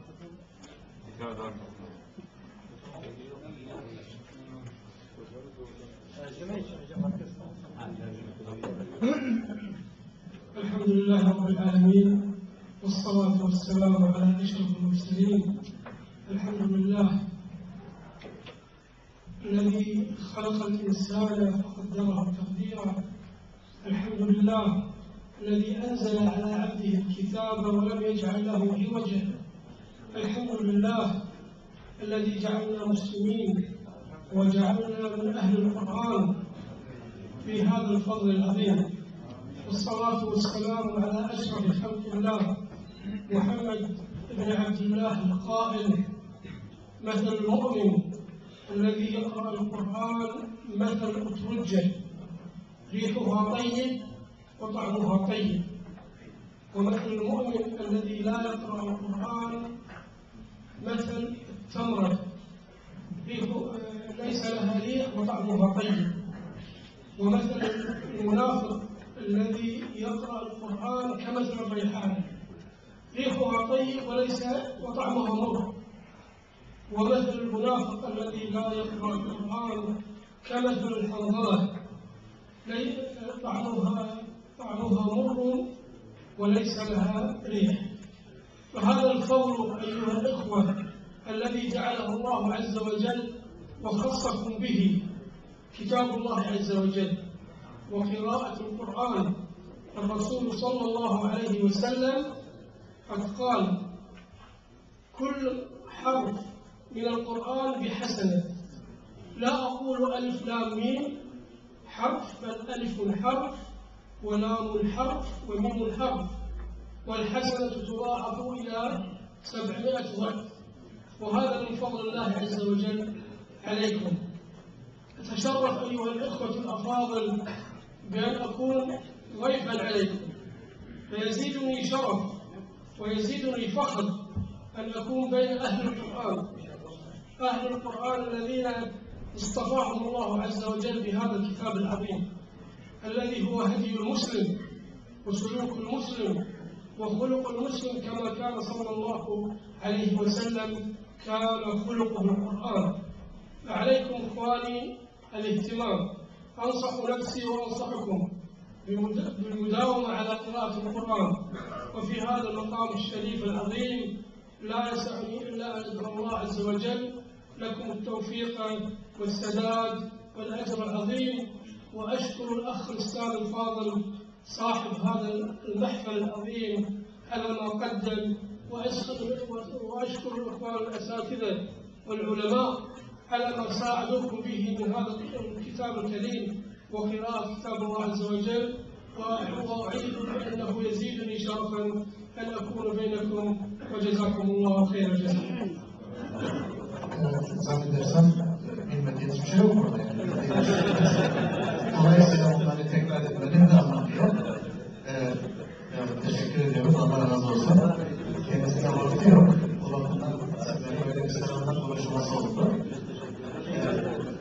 الحمد لله رب العالمين والصلاة والسلام على أشرف المرسلين الحمد لله الذي خلق الإنسان فقدره تقديرا. الحمد لله الذي أنزل على عبده الكتاب ولم يجعل له عوجا. الحمد لله الذي جعلنا مسلمين وجعلنا من أهل القرآن. في هذا الفضل العظيم والصلاة والسلام على أشرف خلق الله محمد بن عبد الله القائل مثل المؤمن الذي يقرأ القرآن مثل أترجة ريحها طيب وطعمها طيب. ومثل المؤمن الذي لا يقرأ القرآن مثل التمرة. ريح ليس لها ريح وطعمها طيب. ومثل المنافق الذي يقرأ القرآن كمثل الريحان. ريحها طيب وليس وطعمها مر. ومثل المنافق الذي لا يقرأ القرآن كمثل لي- طعمها طعمها مر وليس لها ريح. فهذا الفضل أيها الإخوة الذي جعله الله عز وجل وخصكم به كتاب الله عز وجل وقراءة القرآن. الرسول صلى الله عليه وسلم قد قال كل حرف من القرآن بحسنة. لا أقول ألف لام ميم حرف بل ألف حرف ولام حرف وميم حرف والحسنة تضاعف إلى سبعمائة ضعف وهذا من فضل الله عز وجل عليكم. أتشرف أيها الإخوة الأفاضل بأن أكون ضيفا عليكم. فيزيدني شرف ويزيدني فخر أن أكون بين أهل القرآن. أهل القرآن الذين اصطفاهم الله عز وجل بهذا الكتاب العظيم الذي هو هدي المسلم وسلوك المسلم وخلق المسلم كما كان صلى الله عليه وسلم كان خلقه القرآن. فعليكم إخواني الاهتمام. أنصح نفسي وأنصحكم بالمداومة على قراءة القرآن. وفي هذا المقام الشريف العظيم لا يسعني إلا أن الله عز وجل لكم التوفيق والسداد والأجر العظيم وأشكر الأخ الأستاذ الفاضل صاحب هذا المحفل العظيم على ما قدم وأشكر الإخوان الأساتذة والعلماء على ما ساعدوكم به من هذا الكتاب الكريم وقراءة كتاب الله عز وجل وأعيد أنه يزيدني شرفا أن أكون بينكم وجزاكم الله خير الجزاء. Zannedersem bilmediğiniz bir şey yok orada yani. Dolayısıyla onları tekrar etmenin de anlamı yok. Ee, evet, teşekkür ediyoruz. Allah razı olsun. Kendisine vakti yok. O bakımdan böyle böyle bir selamlar konuşması oldu. Ee,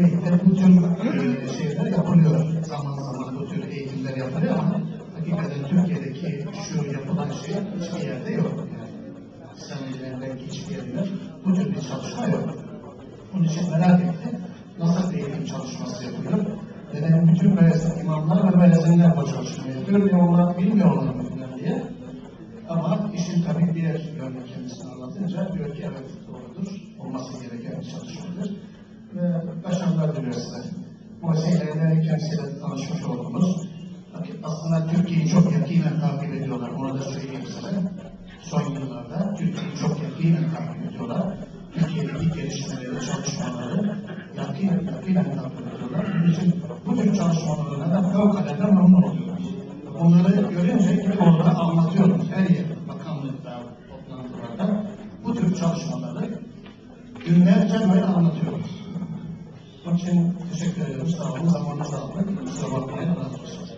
e, bu tür e, şeyler yapılıyor. Zaman zaman bu tür eğitimler yapılıyor ama hakikaten Türkiye'deki şu yapılan şey hiçbir yerde yok. Yani senelerindeki hiçbir yerinde bu tür bir çalışma yok. Bunun için merak ettim. Nasıl eğitim çalışması yapılıyor? Neden bütün mezun imamlar ve mezinler bu çalışmayı yapıyor onlar bilmiyorlar mı diye. Ama işin tabii diğer yönünü kendisine anlatınca diyor ki evet doğrudur, olması gereken bir çalışmadır. Ve başarılar diliyoruz size. Bu vesileyle kendisiyle tanışmış oldunuz. Aslında Türkiye'yi çok yakinen takip ediyorlar. Onu da söyleyeyim size son yıllarda Türkiye'yi çok yakinen takip ediyorlar. Türkiye'deki gelişmeleri, çalışmaları yakinen yakinen takip ediyorlar. Bunun için bu tür çalışmalarına da fevkalade memnun oluyoruz. Bunları görünce orada anlatıyoruz. Her yerde, bakanlıkta, toplantılarda bu tür çalışmaları günlerce böyle anlatıyoruz. Onun için teşekkür ediyoruz. Sağ olun. Zamanınızı aldık. Kusura bakmayın. Razı olsun.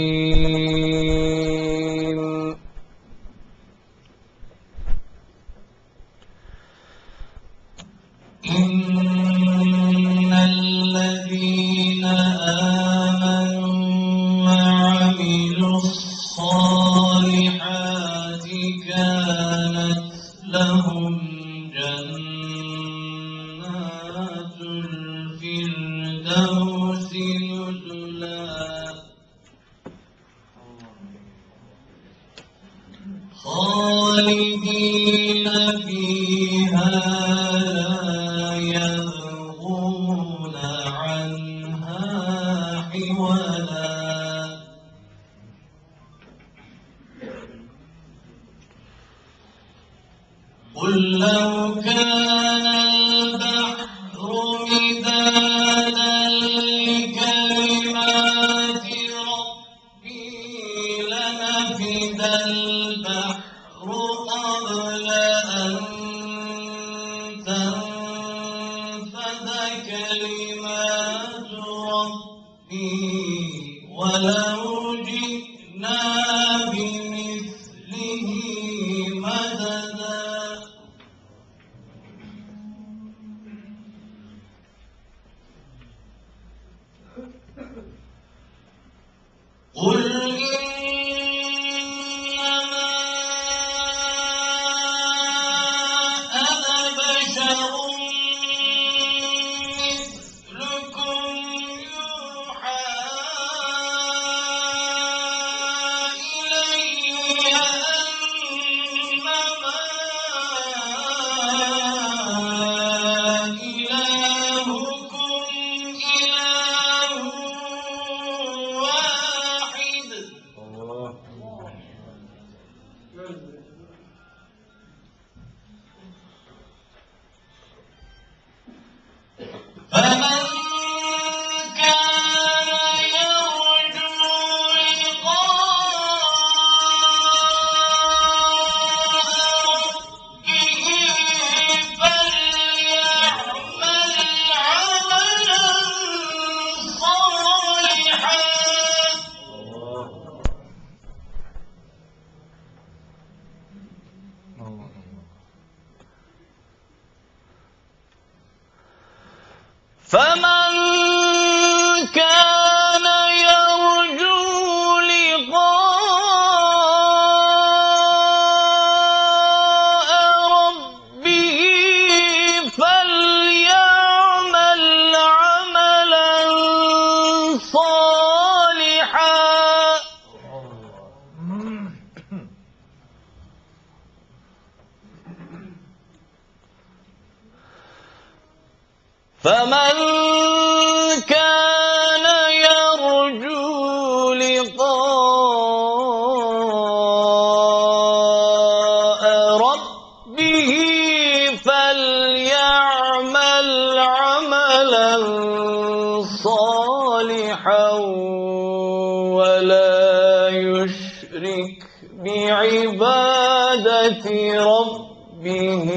بعبادة ربه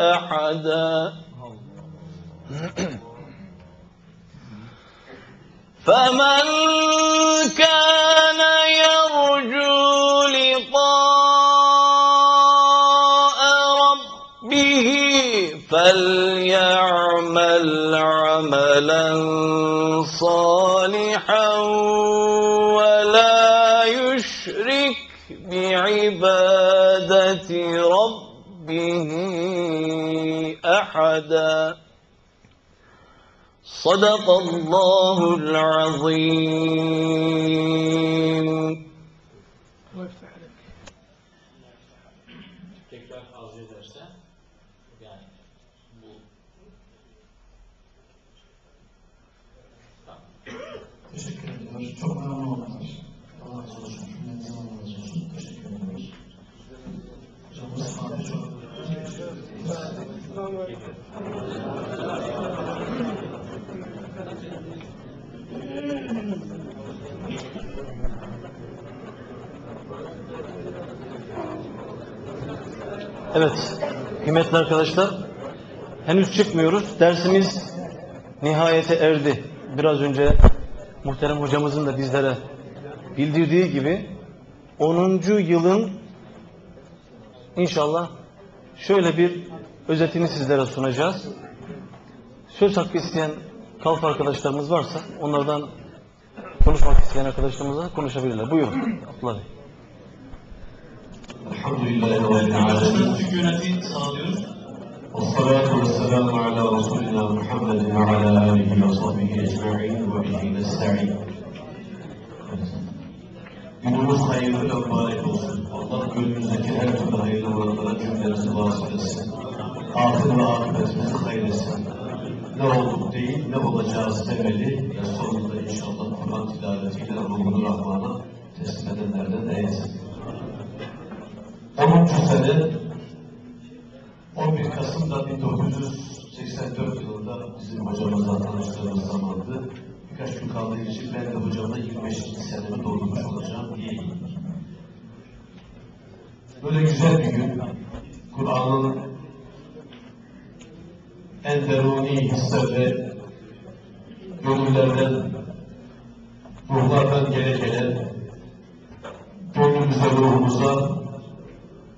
أحدا. فمن كان يرجو لقاء ربه فليعمل عملا صالحا. عبادة ربه أحدا. صدق الله العظيم. Evet, kıymetli arkadaşlar, henüz çıkmıyoruz. Dersimiz nihayete erdi. Biraz önce muhterem hocamızın da bizlere bildirdiği gibi 10. yılın inşallah şöyle bir özetini sizlere sunacağız. Söz hakkı isteyen kalf arkadaşlarımız varsa onlardan konuşmak isteyen arkadaşlarımızla konuşabilirler. Buyurun Abdullah Bey. Elhamdülillahi ve alemin. Türk. Ve ala Resulina Muhammed ve ala alihi ve sahbihi ecma'in ve bihi nesta'in. Günümüz hayırlı ve mübarek olsun. Allah gönlünüzdeki her türlü hayırlı olanlara Ne olduk değil, ne olacağız demeli sonunda inşallah Kur'an tilavetiyle ruhunu Rahman'a teslim edenlerden eylesin. 10. sene 11 Kasım'da 1984 yılında bizim hocamızla tanıştığımız zamandı. Birkaç gün kaldığı için ben de hocamla 25. senemi doldurmuş olacağım diyeyim. Böyle güzel bir gün, Kur'an'ın en deruni hislerle gönüllerden, ruhlardan gele gelen, gönlümüze, ruhumuza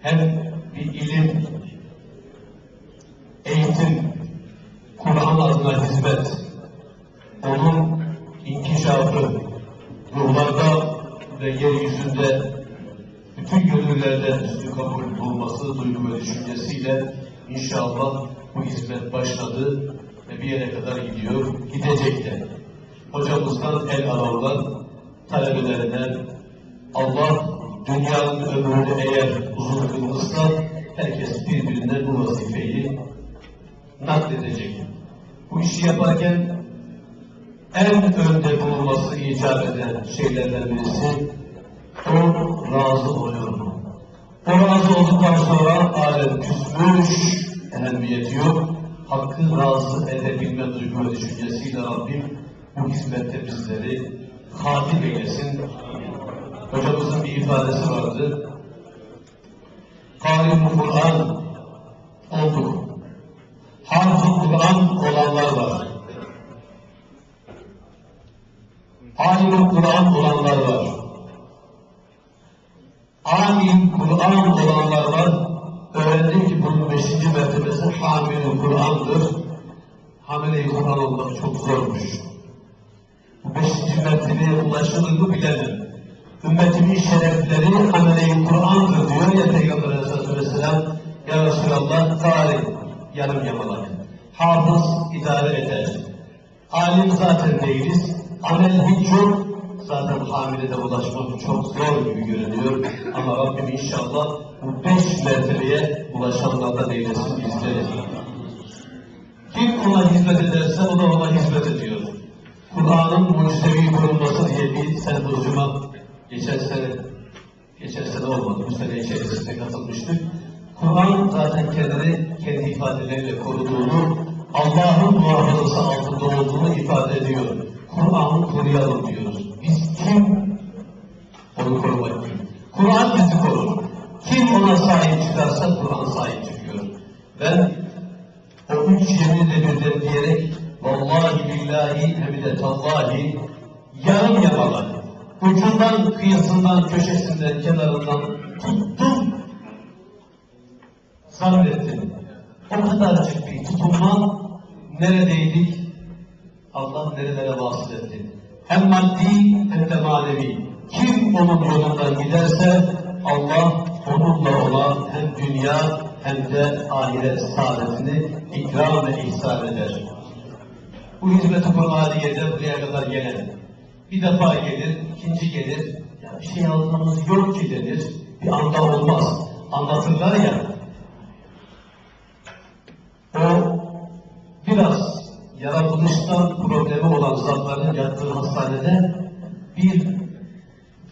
hem bir ilim, eğitim, Kur'an adına hizmet, onun inkişafı, ruhlarda ve yeryüzünde bütün gönüllerde üstü kabul bulması duygu ve düşüncesiyle inşallah bu hizmet başladı ve bir yere kadar gidiyor, gidecek de. Hocamızdan el alanlar, talebelerine Allah dünyanın ömrünü eğer uzun kılmışsa herkes birbirine bu vazifeyi nakledecek. Bu işi yaparken en önde bulunması icap eden şeylerden birisi o razı oluyor mu? O razı olduktan sonra alem küsmüş, ehemmiyeti yok. Hakkı razı edebilme duygu ve düşüncesiyle Rabbim bu hizmette bizleri katil eylesin. Hocamızın bir ifadesi vardı. Kalim Kur'an olduk. Hafız Kur'an olanlar var. Alim Kur'an olanlar var. Alim Kur'an olanlar var. Öğrendim ki bunun beşinci mertebesi hamil Kur'an'dır. Hamile-i Kur'an olmak çok zormuş. Bu beşinci mertebeye ulaşılır mı bilemem. Ümmetimin şerefleri hamile-i Kur'an'dır diyor ya Peygamber Aleyhisselatü Vesselam. Ya Resulallah tarih yarım yamalak. Hafız idare eder. Alim zaten değiliz. Amel hiç yok. Zaten hamilede ulaşmak çok zor gibi görünüyor. Ama Rabbim inşallah bu beş mertebeye ulaşanlardan eylesin bizleri. Kim ona hizmet ederse o da ona hizmet ediyor. Kur'an'ın mucizevi korunması diye bir sempozyuma geçen sene, geçen sene olmadı, bu sene içerisinde katılmıştık. Kur'an zaten kendini kendi ifadeleriyle koruduğunu, Allah'ın muhafazası altında olduğunu ifade ediyor. Kur'an'ı koruyalım diyoruz. Biz kim onu korumak için? Kur'an bizi korur. Kim ona sahip çıkarsa Kur'an sahip çıkıyor. Ben o üç yeminle birden diyerek vallahi billahi hem de tallahi yarım yamalak ucundan, kıyısından, köşesinden, kenarından tuttum sabrettim. O kadarcık bir tutunma neredeydik? Allah nerelere vasıl etti. Hem maddi hem de manevi. Kim onun yolundan giderse Allah onunla olan hem dünya hem de ahiret saadetini ikram ve ihsan eder. Bu hizmet-i Kur'aniye'de buraya kadar gelen bir defa gelir, ikinci gelir, ya bir şey almamız yok ki denir, bir anda olmaz. Anlatırlar ya, o biraz yaratılıştan problemi olan zatların yattığı hastanede bir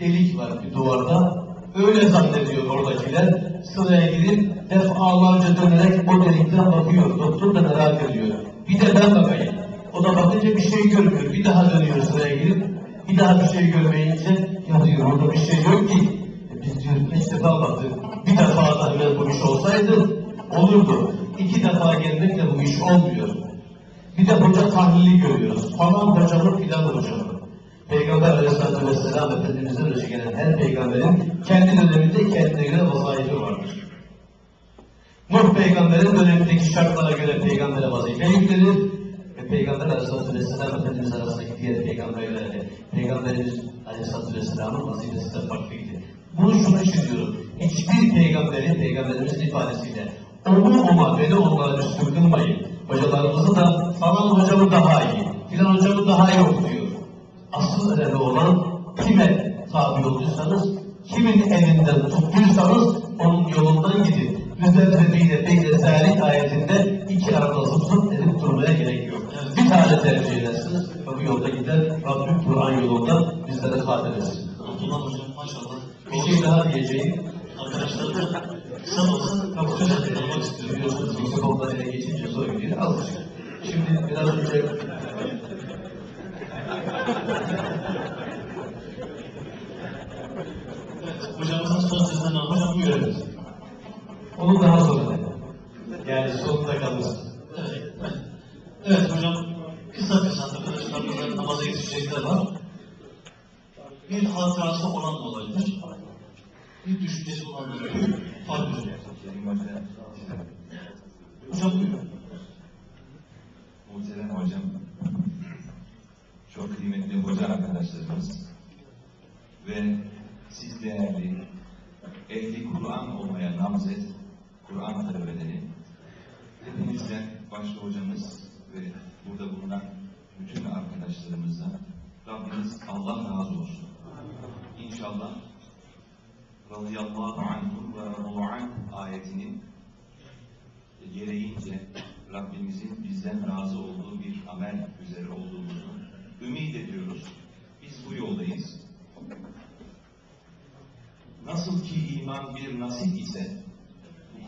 delik var bir duvarda. Öyle zannediyor oradakiler. Sıraya girip defalarca dönerek o delikten bakıyor. Doktor da merak ediyor. Bir de ben bakayım. O da bakınca bir şey görmüyor. Bir daha dönüyor sıraya girip bir daha bir şey görmeyince ya diyor orada bir şey yok ki. biz diyor beş defa baktık. Bir defa da bu iş olsaydı olurdu. İki defa gelmekle bu iş olmuyor. Bir de hoca tahlili görüyoruz. Falan hocamı filan hocamı. Peygamber Aleyhisselatü Vesselam Efendimiz'den önce gelen her peygamberin kendi döneminde kendine göre vazaifi vardır. Nuh peygamberin dönemindeki şartlara göre peygambere vazife yüklenir Peygamber Aleyhisselatü Vesselam Efendimiz arasındaki diğer peygamberlerle Peygamberimiz Aleyhisselatü Vesselam'ın vazifesi de farklıydı. Bunu şunu için diyorum. Hiçbir peygamberi Peygamberimizin ifadesiyle onu ona beni onlara üstün kılmayın. Hocalarımızı da falan hocamı daha iyi, filan hocamı daha iyi okuyor. Asıl önemli olan kime tabi olduysanız, kimin elinden tuttuysanız onun yolundan gidin. Müzeffefiyle beyle zalik ayetinde iki arada zıp edip durmaya gerek yok. Bir tane tercih edersiniz ve bu yolda gider. Rabbim Kur'an yolunda bizlere kadir etsin. Abdullah Hocam maşallah. Bir şey daha diyeceğim. Arkadaşlar Tabii söz hocam, almak istiyorum. biliyorsunuz mikrofonlar ele geçince zor gidiyor. Alışık. Şimdi biraz önce hocamızın son sözlerini almak hocam buyurun. Onu daha sonra yani sonunda kalırsın. Evet, evet. Hocam, kısa kısa arkadaşlarımızın namaza yetişecekler var. Bir hatırası olan da olabilir. Bir düşüncesi olan da olabilir. Fark yok. Hocam buyurun. Muhterem hocam, çok kıymetli hoca arkadaşlarımız ve siz değerli, ehli Kur'an olmaya namzet, Kur'an talebeleri, hepinizden başta hocamız ve burada bulunan bütün arkadaşlarımızdan Rabbimiz Allah razı olsun. İnşallah radıyallahu anhum ve anh ayetinin gereğince Rabbimizin bizden razı olduğu bir amel üzere olduğumuzu ümit ediyoruz. Biz bu yoldayız. Nasıl ki iman bir nasip ise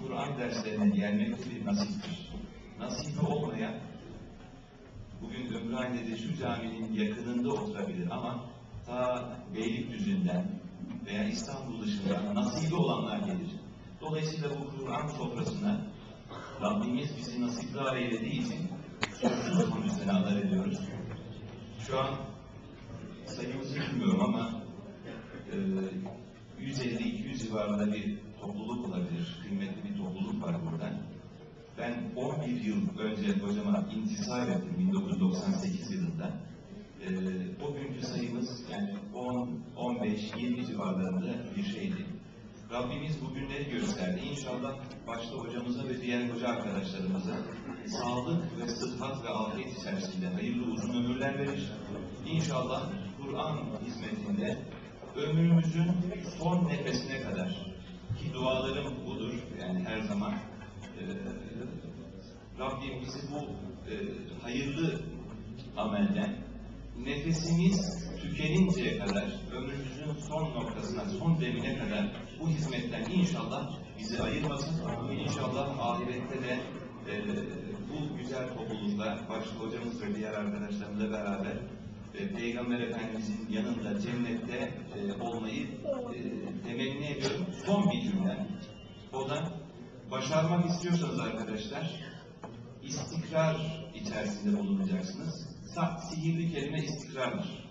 Kur'an derslerine gelmek nasiptir. Nasibi olmayan bugün Ümraniye'de şu caminin yakınında oturabilir ama ta Beylikdüzü'nden veya İstanbul dışında nasibi olanlar gelir. Dolayısıyla bu Kur'an sofrasına Rabbimiz bizi nasipli eylediği için sonsuz hamdü senalar ediyoruz. Şu an sayımızı bilmiyorum ama e, 150-200 civarında bir topluluk olabilir. Kıymetli bir topluluk var burada. Ben 11 yıl önce hocama intisar ettim 1998 yılında. E, o günkü sayımız yani 10, 15, 20 civarlarında bir şeydi. Rabbimiz bugünleri gösterdi. İnşallah başta hocamıza ve diğer hoca arkadaşlarımıza sağlık ve sıhhat ve afiyet içerisinde hayırlı uzun ömürler verir. İnşallah Kur'an hizmetinde ömrümüzün son nefesine kadar dualarım budur yani her zaman e, Rabbim bizi bu e, hayırlı amelden nefesimiz tükeninceye kadar, ömrümüzün son noktasına, son demine kadar bu hizmetten inşallah bizi ayırmasın. İnşallah ahirette de e, bu güzel toplulukla, başta hocamız ve diğer arkadaşlarımızla beraber e, Peygamber Efendimizin yanında cennette e, olmayı e, temenni ediyorum. Son bir cümle. O da başarmak istiyorsanız arkadaşlar istikrar içerisinde bulunacaksınız. Sa sihirli kelime istikrardır.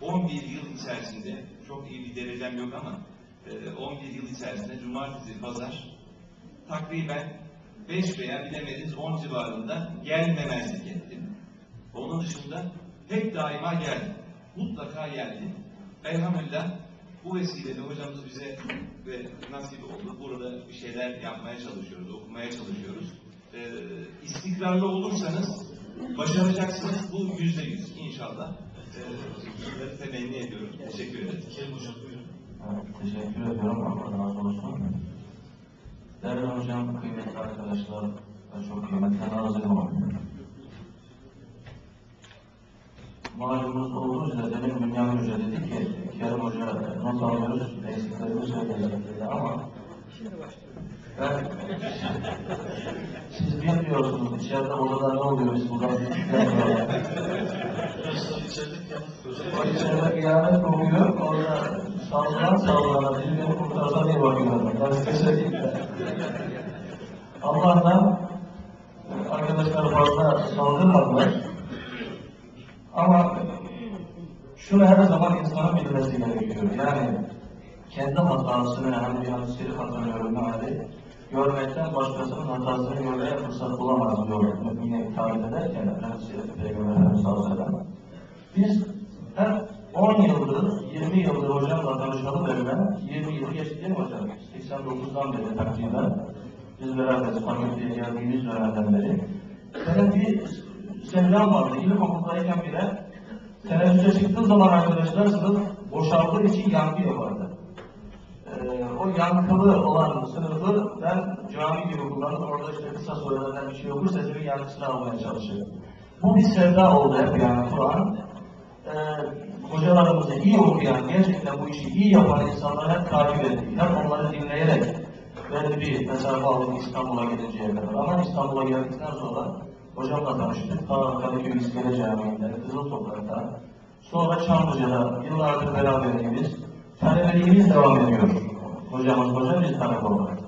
11 yıl içerisinde, çok iyi bir derecem yok ama e, 11 yıl içerisinde cumartesi, pazar takriben 5 veya bilemediniz 10 civarında gelmemezlik ettim. Onun dışında hep daima geldim. Mutlaka geldim. Elhamdülillah bu vesileyle hocamız bize ve nasip oldu. Burada bir şeyler yapmaya çalışıyoruz, okumaya çalışıyoruz. Ee, istikrarlı olursanız başaracaksınız. Bu yüzde yüz inşallah. Ee, temenni ediyorum. Teşekkür ederim. Kerim hocam buyurun. Evet, teşekkür ediyorum. Allah razı olsun. Değerli hocam, kıymetli arkadaşlar çok kıymetli nazirim var. Malumunuz olduğu üzere demin Bünyamin Hoca dedi ki, Kerim Hoca not alıyoruz, eksiklerimi söyleyecek dedi ama Ben, siz bilmiyorsunuz içeride orada ne oluyor biz buradan bilmiyoruz. O içeride kıyamet kokuyor, orada sallanan biri beni kurtarsa diye bakıyorum. Ben size söyleyeyim de. Allah'tan arkadaşlar fazla saldırmadılar. Ama şunu her zaman insanın bilmesi gerekiyor. Yani kendi hatasını, hani bir hadis-i şerif hatırlıyorum meali, görmekten başkasının hatasını görmeye fırsat bulamaz diyor. Yine tarif ederken Şerif Peygamber Efendimiz sallallahu. Biz hep 10 yıldır, 20 yıldır hocamla tanışalı beri ben, 20 yıl geçti değil mi hocam? 89'dan beri takriben, biz beraberiz fakülteye geldiğimiz dönemden beri. Benim bir sevdam vardı, ilkokuldayken bile teneffüse çıktığı zaman arkadaşlar sınıf boşaldığı için yankı yapardı. Ee, o yankılı olan sınıfı ben cami gibi kullanıp orada işte kısa sürelerde bir şey olursa sesimin yankısını almaya çalışıyorum. Bu bir sevda oldu hep yani Kur'an. Ee, hocalarımızı iyi okuyan, gerçekten bu işi iyi yapan insanlar hep takip ettik. Hep onları dinleyerek belli bir mesafe aldık İstanbul'a gelinceye kadar. Ama İstanbul'a geldikten sonra hocamla tanıştık. Ta Kadıköy İskele Camii'nde, Kızıl Toprak'ta. Sonra Çamlıca'da yıllardır beraberiz. Talebeliğimiz devam ediyor. Hocamız hoca, biz talep olarak.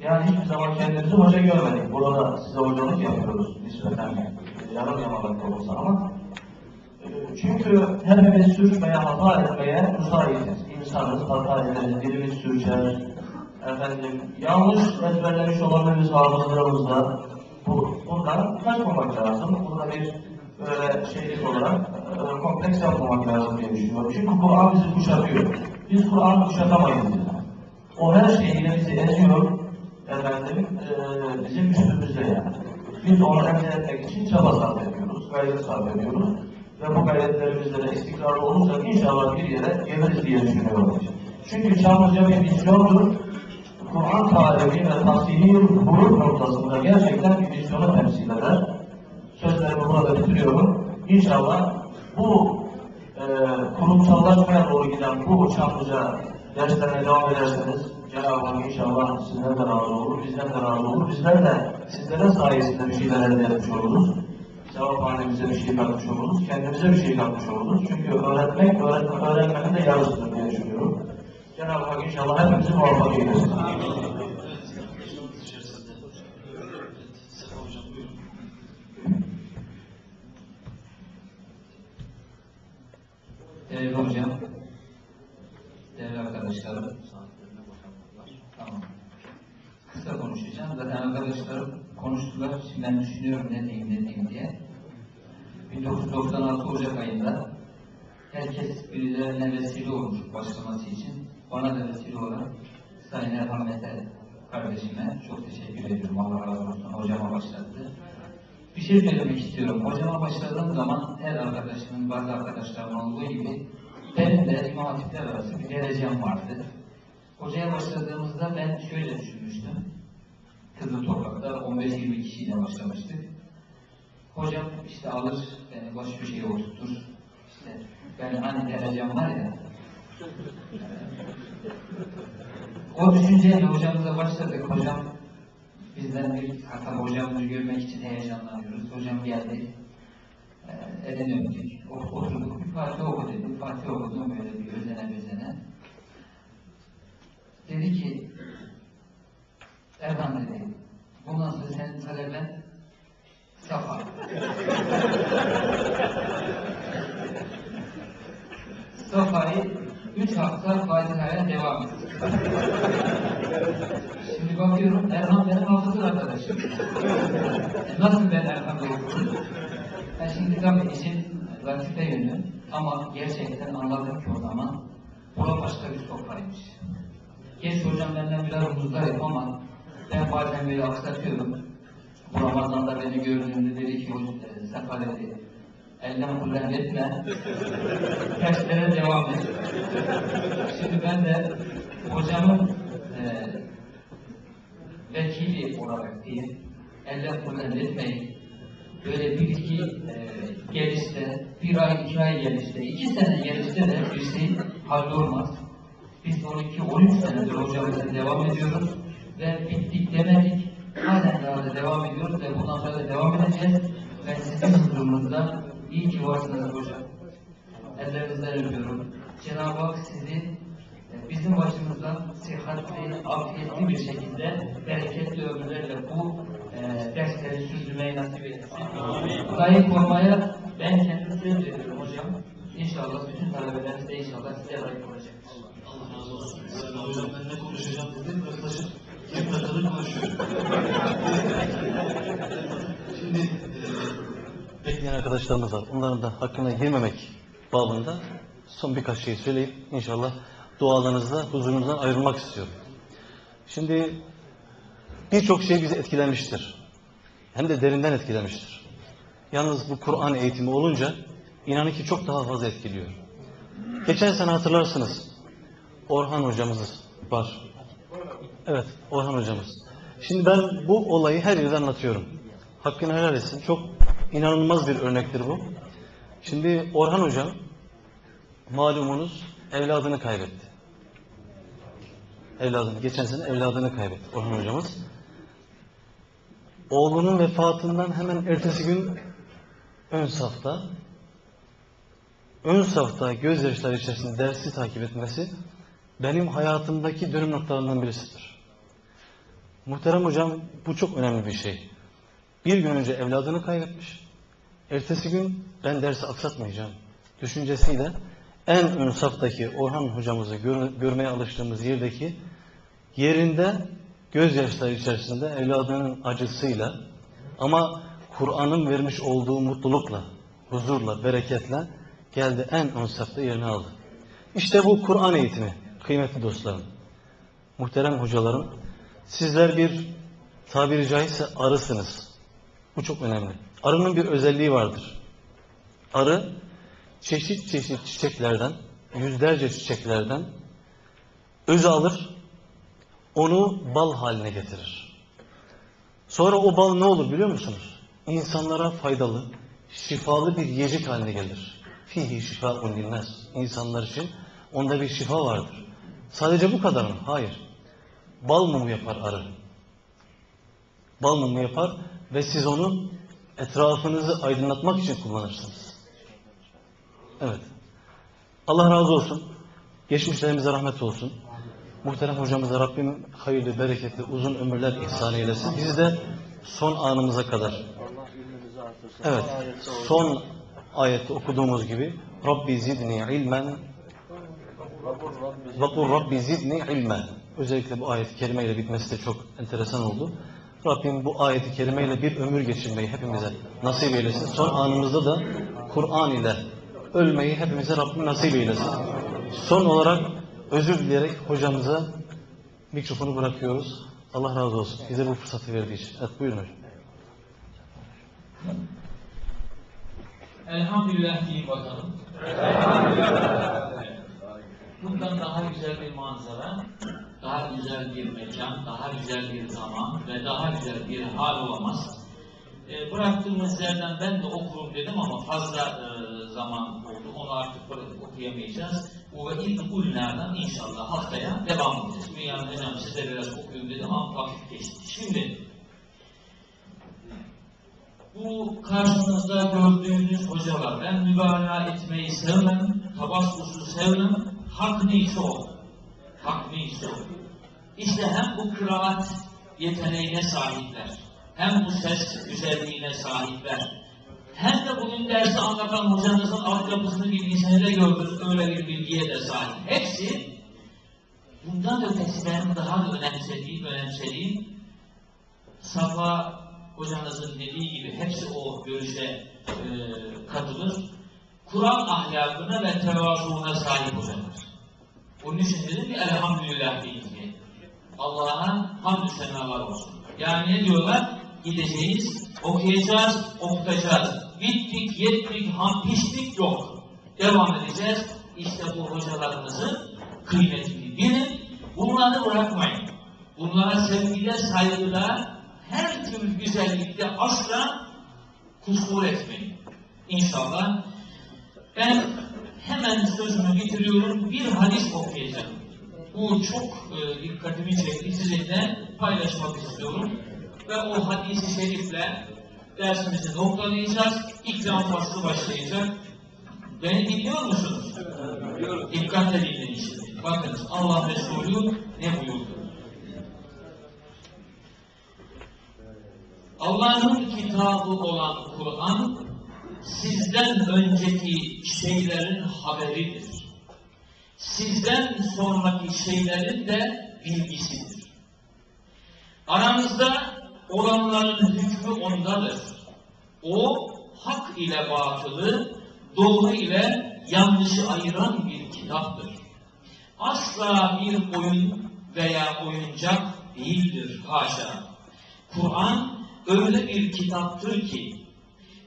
Yani hiçbir zaman kendimizi hoca görmedik. Burada size hocalık yapıyoruz nispeten. Yarım yamalak da olsa ama e, çünkü hepimiz sürçmeye, hata etmeye müsaitiz. İnsanız, hata ederiz, dilimiz sürçer. Efendim, yanlış ezberlemiş olabiliriz hafızlarımızda. Bu, bundan kaçmamak lazım. Burada bir böyle şeylik olarak e, kompleks yapmamak lazım diye düşünüyorum. Çünkü Kur'an bizi kuşatıyor. Biz Kur'an'ı kuşatamayız. Yani. O her şeyiyle bizi eziyor. Efendim, e, bizim üstümüzde yani. Biz onu elde etmek için çaba sarf ediyoruz, gayret sarf ediyoruz. Ve bu gayretlerimizde de istikrarlı olursak inşallah bir yere geliriz diye düşünüyorum. Çünkü Çamlıca bir vizyondur. Kur'an talimi ve tahsili huruf noktasında gerçekten bir vizyonu temsil eder. Sözlerimi burada bitiriyorum. İnşallah bu e, kurumsallaşmaya doğru giden bu Çamlıca derslerine devam ederseniz Cenab-ı Hak inşallah sizden de razı olur, bizden de razı olur. Bizler de sizlerin sayesinde bir şeyler elde etmiş oluruz. Sevaphanemize bir şey katmış oluruz, kendimize bir şey katmış oluruz. Çünkü öğretmek, öğretmek, öğrenmenin de yarısıdır diye düşünüyorum. Cenab-ı Hak inşallah hepimizi muvaffak eylesin. Değerli hocam, değerli arkadaşlarım, tamam. Kısa konuşacağım. Zaten arkadaşlarım konuştular. Şimdi ben düşünüyorum ne diyeyim ne diyeyim diye. 1996 Ocak ayında herkes birilerine vesile olmuş başlaması için. Bana da vesile olan Sayın Erhan Mete kardeşime çok teşekkür ediyorum. Allah razı olsun. Hocama başlattı. Bir şey söylemek istiyorum. Hocama başladığım zaman her arkadaşımın, bazı arkadaşlarımın olduğu gibi benim de İmam Hatipler arası bir derecem vardı. Hocaya başladığımızda ben şöyle düşünmüştüm. Kızıl Toprak'ta 15-20 kişiyle başlamıştık. Hocam işte alır, beni baş köşeye oturtur. İşte ben hani derecem var ya. O düşünceyle hocamıza başladık. Hocam bizden bir hatta hocamızı görmek için heyecanlanıyoruz. Hocam geldi. Ee, elini öptük. Oturduk. Bir Fatih oku dedi. Fatih okudum böyle bir özene bezene. Dedi ki Erhan dedi bundan sonra senin taleben Safa. [laughs] Safa'yı üç hafta Fatiha'ya devam ettik. Şimdi bakıyorum Erhan benim hafızır arkadaşım. Nasıl ben Erhan'la okudum? Ben şimdi tabii işin latife yönü ama gerçekten anladım ki o zaman bura başka bir sofraymış. Geç hocam benden biraz muzdarip ama ben bazen böyle aksatıyorum. Bu Ramazan'da beni gördüğünde dedi ki "Hoca- Sefa dedi elden kullan etme derslere devam et. Şimdi ben de hocamın e, vekili olarak diyeyim elden kullan etmeyin. Böyle bir iki e, gelişte, bir ay, iki ay gelişte, iki sene gelişte de bir şey hallolmaz. Biz 12-13 senedir hocamızla devam ediyoruz ve bittik demedik. Halen daha da devam ediyoruz ve bundan sonra da devam edeceğiz. Ve sizin huzurunuzda iyi ki varsınız hocam. Ellerinizden öpüyorum. Cenab-ı Hak sizi e, bizim başımızdan sıhhatli, afiyetli bir şekilde bereketli ömürlerle bu e, dersleri sürdürmeyi nasip eylesin. Burayı korumaya ben kendim söz veriyorum hocam. İnşallah bütün talebelerimiz de inşallah size layık olacaktır. Allah razı olsun. Hocam ben ne konuşacağım dedim. Yaklaşık 20 dakikadır konuşuyorum. Şimdi e, Bekleyen arkadaşlarımız var. Onların da hakkına girmemek babında son birkaç şey söyleyip inşallah dualarınızla huzurunuzdan ayrılmak istiyorum. Şimdi birçok şey bizi etkilemiştir. Hem de derinden etkilemiştir. Yalnız bu Kur'an eğitimi olunca inanın ki çok daha fazla etkiliyor. Geçen sene hatırlarsınız. Orhan hocamız var. Evet, Orhan hocamız. Şimdi ben bu olayı her yerde anlatıyorum. Hakkını helal etsin. Çok inanılmaz bir örnektir bu. Şimdi Orhan hocam malumunuz evladını kaybetti. Evladını, geçen sene evladını kaybetti Orhan hocamız. Oğlunun vefatından hemen ertesi gün ön safta ön safta gözyaşları içerisinde dersi takip etmesi benim hayatımdaki dönüm noktalarından birisidir. Muhterem hocam bu çok önemli bir şey. Bir gün önce evladını kaybetmiş. Ertesi gün ben dersi aksatmayacağım düşüncesiyle en ön saftaki Orhan hocamızı gör- görmeye alıştığımız yerdeki yerinde gözyaşları içerisinde evladının acısıyla ama Kur'an'ın vermiş olduğu mutlulukla, huzurla, bereketle geldi en ön safta yerini aldı. İşte bu Kur'an eğitimi kıymetli dostlarım, muhterem hocalarım. Sizler bir tabiri caizse arısınız. Bu çok önemli. Arının bir özelliği vardır. Arı çeşit çeşit çiçeklerden, yüzlerce çiçeklerden özü alır, onu bal haline getirir. Sonra o bal ne olur biliyor musunuz? İnsanlara faydalı, şifalı bir yiyecek haline gelir. Fihi şifaun linnas. İnsanlar için onda bir şifa vardır. Sadece bu kadar mı? Hayır. Bal mumu yapar arı. Bal mumu yapar ve siz onu etrafınızı aydınlatmak için kullanırsınız. Evet. Allah razı olsun. Geçmişlerimize rahmet olsun. Muhterem hocamıza Rabbim hayırlı, bereketli, uzun ömürler ihsan eylesin. Biz de son anımıza kadar Evet. Son ayette okuduğumuz gibi Rabbi zidni ilmen ve kul Rabbi zidni ilmen. Özellikle bu ayet-i kerimeyle bitmesi de çok enteresan oldu. Rabbim bu ayeti kerimeyle bir ömür geçirmeyi hepimize nasip eylesin. Son anımızda da Kur'an ile ölmeyi hepimize Rabbim nasip eylesin. Son olarak özür dileyerek hocamıza mikrofonu bırakıyoruz. Allah razı olsun. Bize bu fırsatı verdiği için. Evet buyurun hocam. Elhamdülillah diyeyim bakalım. Bundan daha güzel bir manzara, daha güzel bir mekan, daha güzel bir zaman ve daha güzel bir hal olamaz. E, bıraktığımız yerden ben de okurum dedim ama fazla e, zaman oldu. Onu artık okuyamayacağız. Bu ve ilk ullerden inşallah haftaya devam edeceğiz. Dünyanın hocam size biraz okuyun dedim ama vakit geçti. Şimdi bu karşınızda gördüğünüz hocalar, ben mübalağa etmeyi sevmem, tabassusu sevmem, hak neyse o. O. İşte hem bu kıraat yeteneğine sahipler, hem bu ses güzelliğine sahipler, hem de bugün dersi anlatan hocanızın altyapısını bilgisini de gördünüz, öyle bir bilgiye de sahip. Hepsi bundan ötesi benim daha da önemsediğim, önemsediğim Safa hocanızın dediği gibi hepsi o görüşe e, katılır. Kur'an ahlakına ve tevazuuna sahip hocalar. Onun için dedim ki elhamdülillah deyin diye. Allah'a hamdü senalar olsun. Yani ne diyorlar? Gideceğiz, okuyacağız, okutacağız. Bittik, yettik, ham piştik yok. Devam edeceğiz. İşte bu hocalarımızın kıymetini bilin. Bunları bırakmayın. Bunlara sevgiyle, saygıyla, her türlü güzellikte asla kusur etmeyin. İnşallah ben hemen sözümü bitiriyorum. Bir hadis okuyacağım. Bu çok e, dikkatimi çekti. Sizinle paylaşmak istiyorum. Ve o hadisi şerifle dersimizi noktalayacağız. İkram faslı başlayacak. Beni dinliyor musunuz? Dikkatle dinleyin şimdi. Bakınız Allah Resulü ne buyurdu? Allah'ın kitabı olan Kur'an sizden önceki şeylerin haberidir. Sizden sonraki şeylerin de bilgisidir. Aranızda olanların hükmü ondadır. O hak ile batılı, doğru ile yanlışı ayıran bir kitaptır. Asla bir oyun veya oyuncak değildir haşa. Kur'an öyle bir kitaptır ki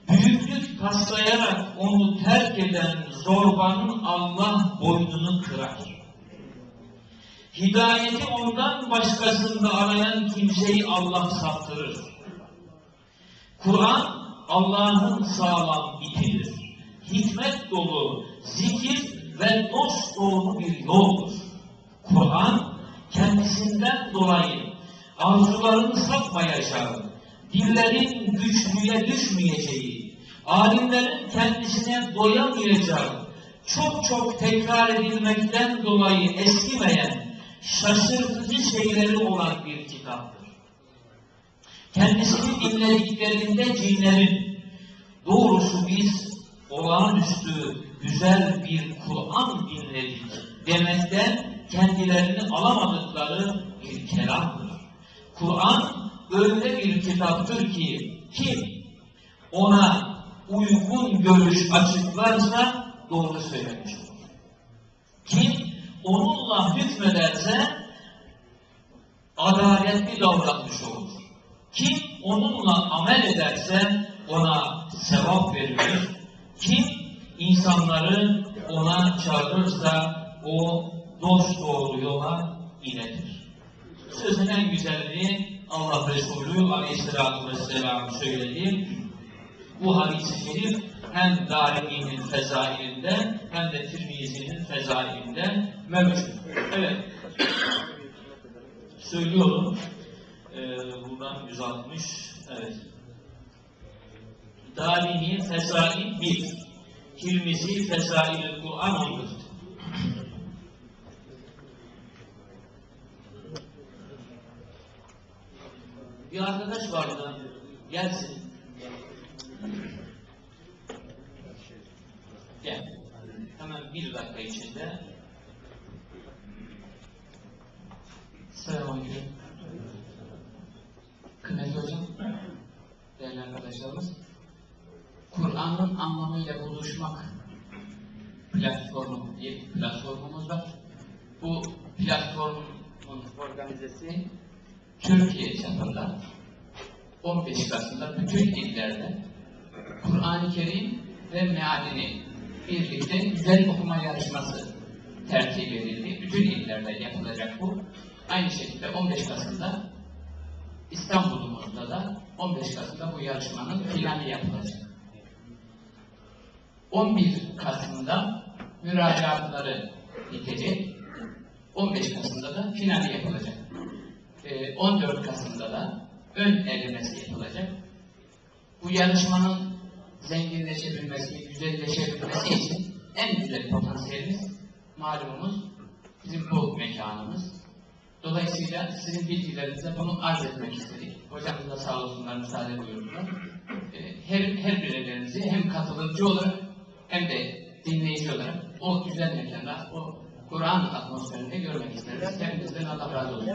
büyüklük taslayarak onu terk eden zorbanın Allah boynunu kırar. Hidayeti ondan başkasında arayan kimseyi Allah saptırır. Kur'an Allah'ın sağlam ipidir. Hikmet dolu, zikir ve dost doğru bir yoldur. Kur'an kendisinden dolayı arzuların sapmayacağı, dillerin güçlüye düşmeyeceği, alimlerin kendisine doyamayacağı, çok çok tekrar edilmekten dolayı eskimeyen, şaşırtıcı şeyleri olan bir kitaptır. Kendisini dinlediklerinde cinlerin, doğrusu biz olağanüstü güzel bir Kur'an dinledik demekten kendilerini alamadıkları bir kelamdır. Kur'an öyle bir kitaptır ki kim ona uygun görüş açıklarsa doğru söylemiş olur. Kim onunla hükmederse adaletli davranmış olur. Kim onunla amel ederse ona sevap verilir. Kim insanları ona çağırırsa o dost doğru yola iletir. Sözün en güzelliği Allah Resulü Aleyhisselatü Vesselam söyledi. Bu hadis-i şerif hem Darimi'nin fezailinde hem de Tirmizi'nin fezailinde mevcut. Evet. Söylüyorum. Ee, buradan 160. Evet. Darimi fezail 1. Tirmizi fezail Kur'an 14. Bir arkadaş vardı. Gelsin. Gel. Hemen bir dakika içinde. Selamünaleyküm. Kıymetli hocam, değerli arkadaşlarımız, Kur'an'ın anlamıyla buluşmak platformu diye bir platformumuz var. Bu platformun organizesi Türkiye çapında 15 Kasım'da bütün illerde Kur'an-ı Kerim ve mealini birlikte güzel okuma yarışması tertip edildi. Bütün illerde yapılacak bu. Aynı şekilde 15 Kasım'da İstanbul'umuzda da 15 Kasım'da bu yarışmanın finali yapılacak. 11 Kasım'da müracaatları bitecek. 15 Kasım'da da finali yapılacak. 14 Kasım'da da ön elemesi yapılacak. Bu yarışmanın zenginleşebilmesi, güzelleşebilmesi için en güzel potansiyelimiz malumumuz bizim bu mekanımız. Dolayısıyla sizin bilgilerinize bunu arz etmek istedik. Hocamız da sağ olsunlar müsaade buyurdular. Her, her bireylerinizi hem katılımcı olarak hem de dinleyici olarak o güzel mekanda, o Kur'an atmosferinde görmek isteriz. Hepinizden Allah razı olsun.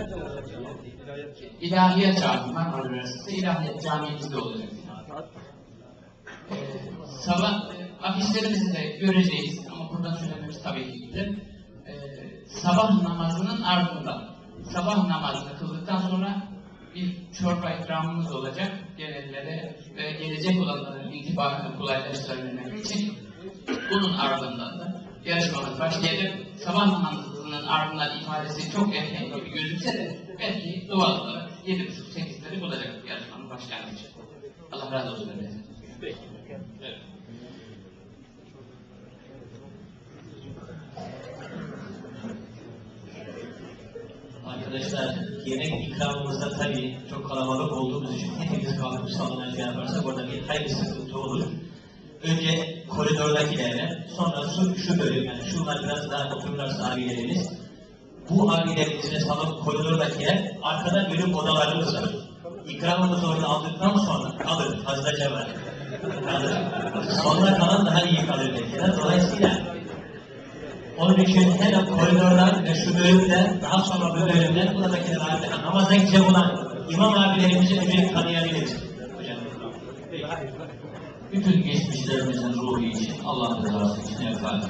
İlahiyat Camii, Marmara Üniversitesi İlahiyat Camii'mizde olacak. Sabah e, afişlerimizi de göreceğiz ama buradan söylememiz tabii ki güzel. Ee, sabah namazının ardından, sabah namazını kıldıktan sonra bir çorba ikramımız olacak. Genellere ve gelecek olanların intibarını kolaylaştırabilmek için. Bunun ardından da yarışmamız başlayacak. Sabah namazının ardından ifadesi çok erken gibi gözükse de belki doğal olarak 7.30-8'leri bulacak yarışmanın başlangıcı. Allah razı olsun. Peki. Arkadaşlar yemek ikramımızda tabii çok kalabalık olduğumuz için hepimiz kalkıp salona şey yaparsak orada bir hayli sıkıntı olur. Önce koridordakilerle, sonra şu, şu bölüm, yani şunlar biraz daha otururlarsa abilerimiz, bu abilerimizle salon koridordakiler, arkada bölüm odalarımız var. İkramımızı orada aldıktan sonra kalır, fazlaca var. Sonuna kalan daha iyi kalır belki. Dolayısıyla onun için hem koridorlar ve şu bölümde, daha sonra bu bölümde buradakiler abi namaza gidecek olan imam abilerimizi önce tanıyabiliriz. Hocam. Bütün geçmişlerimizin ruhu için Allah rızası için efendim.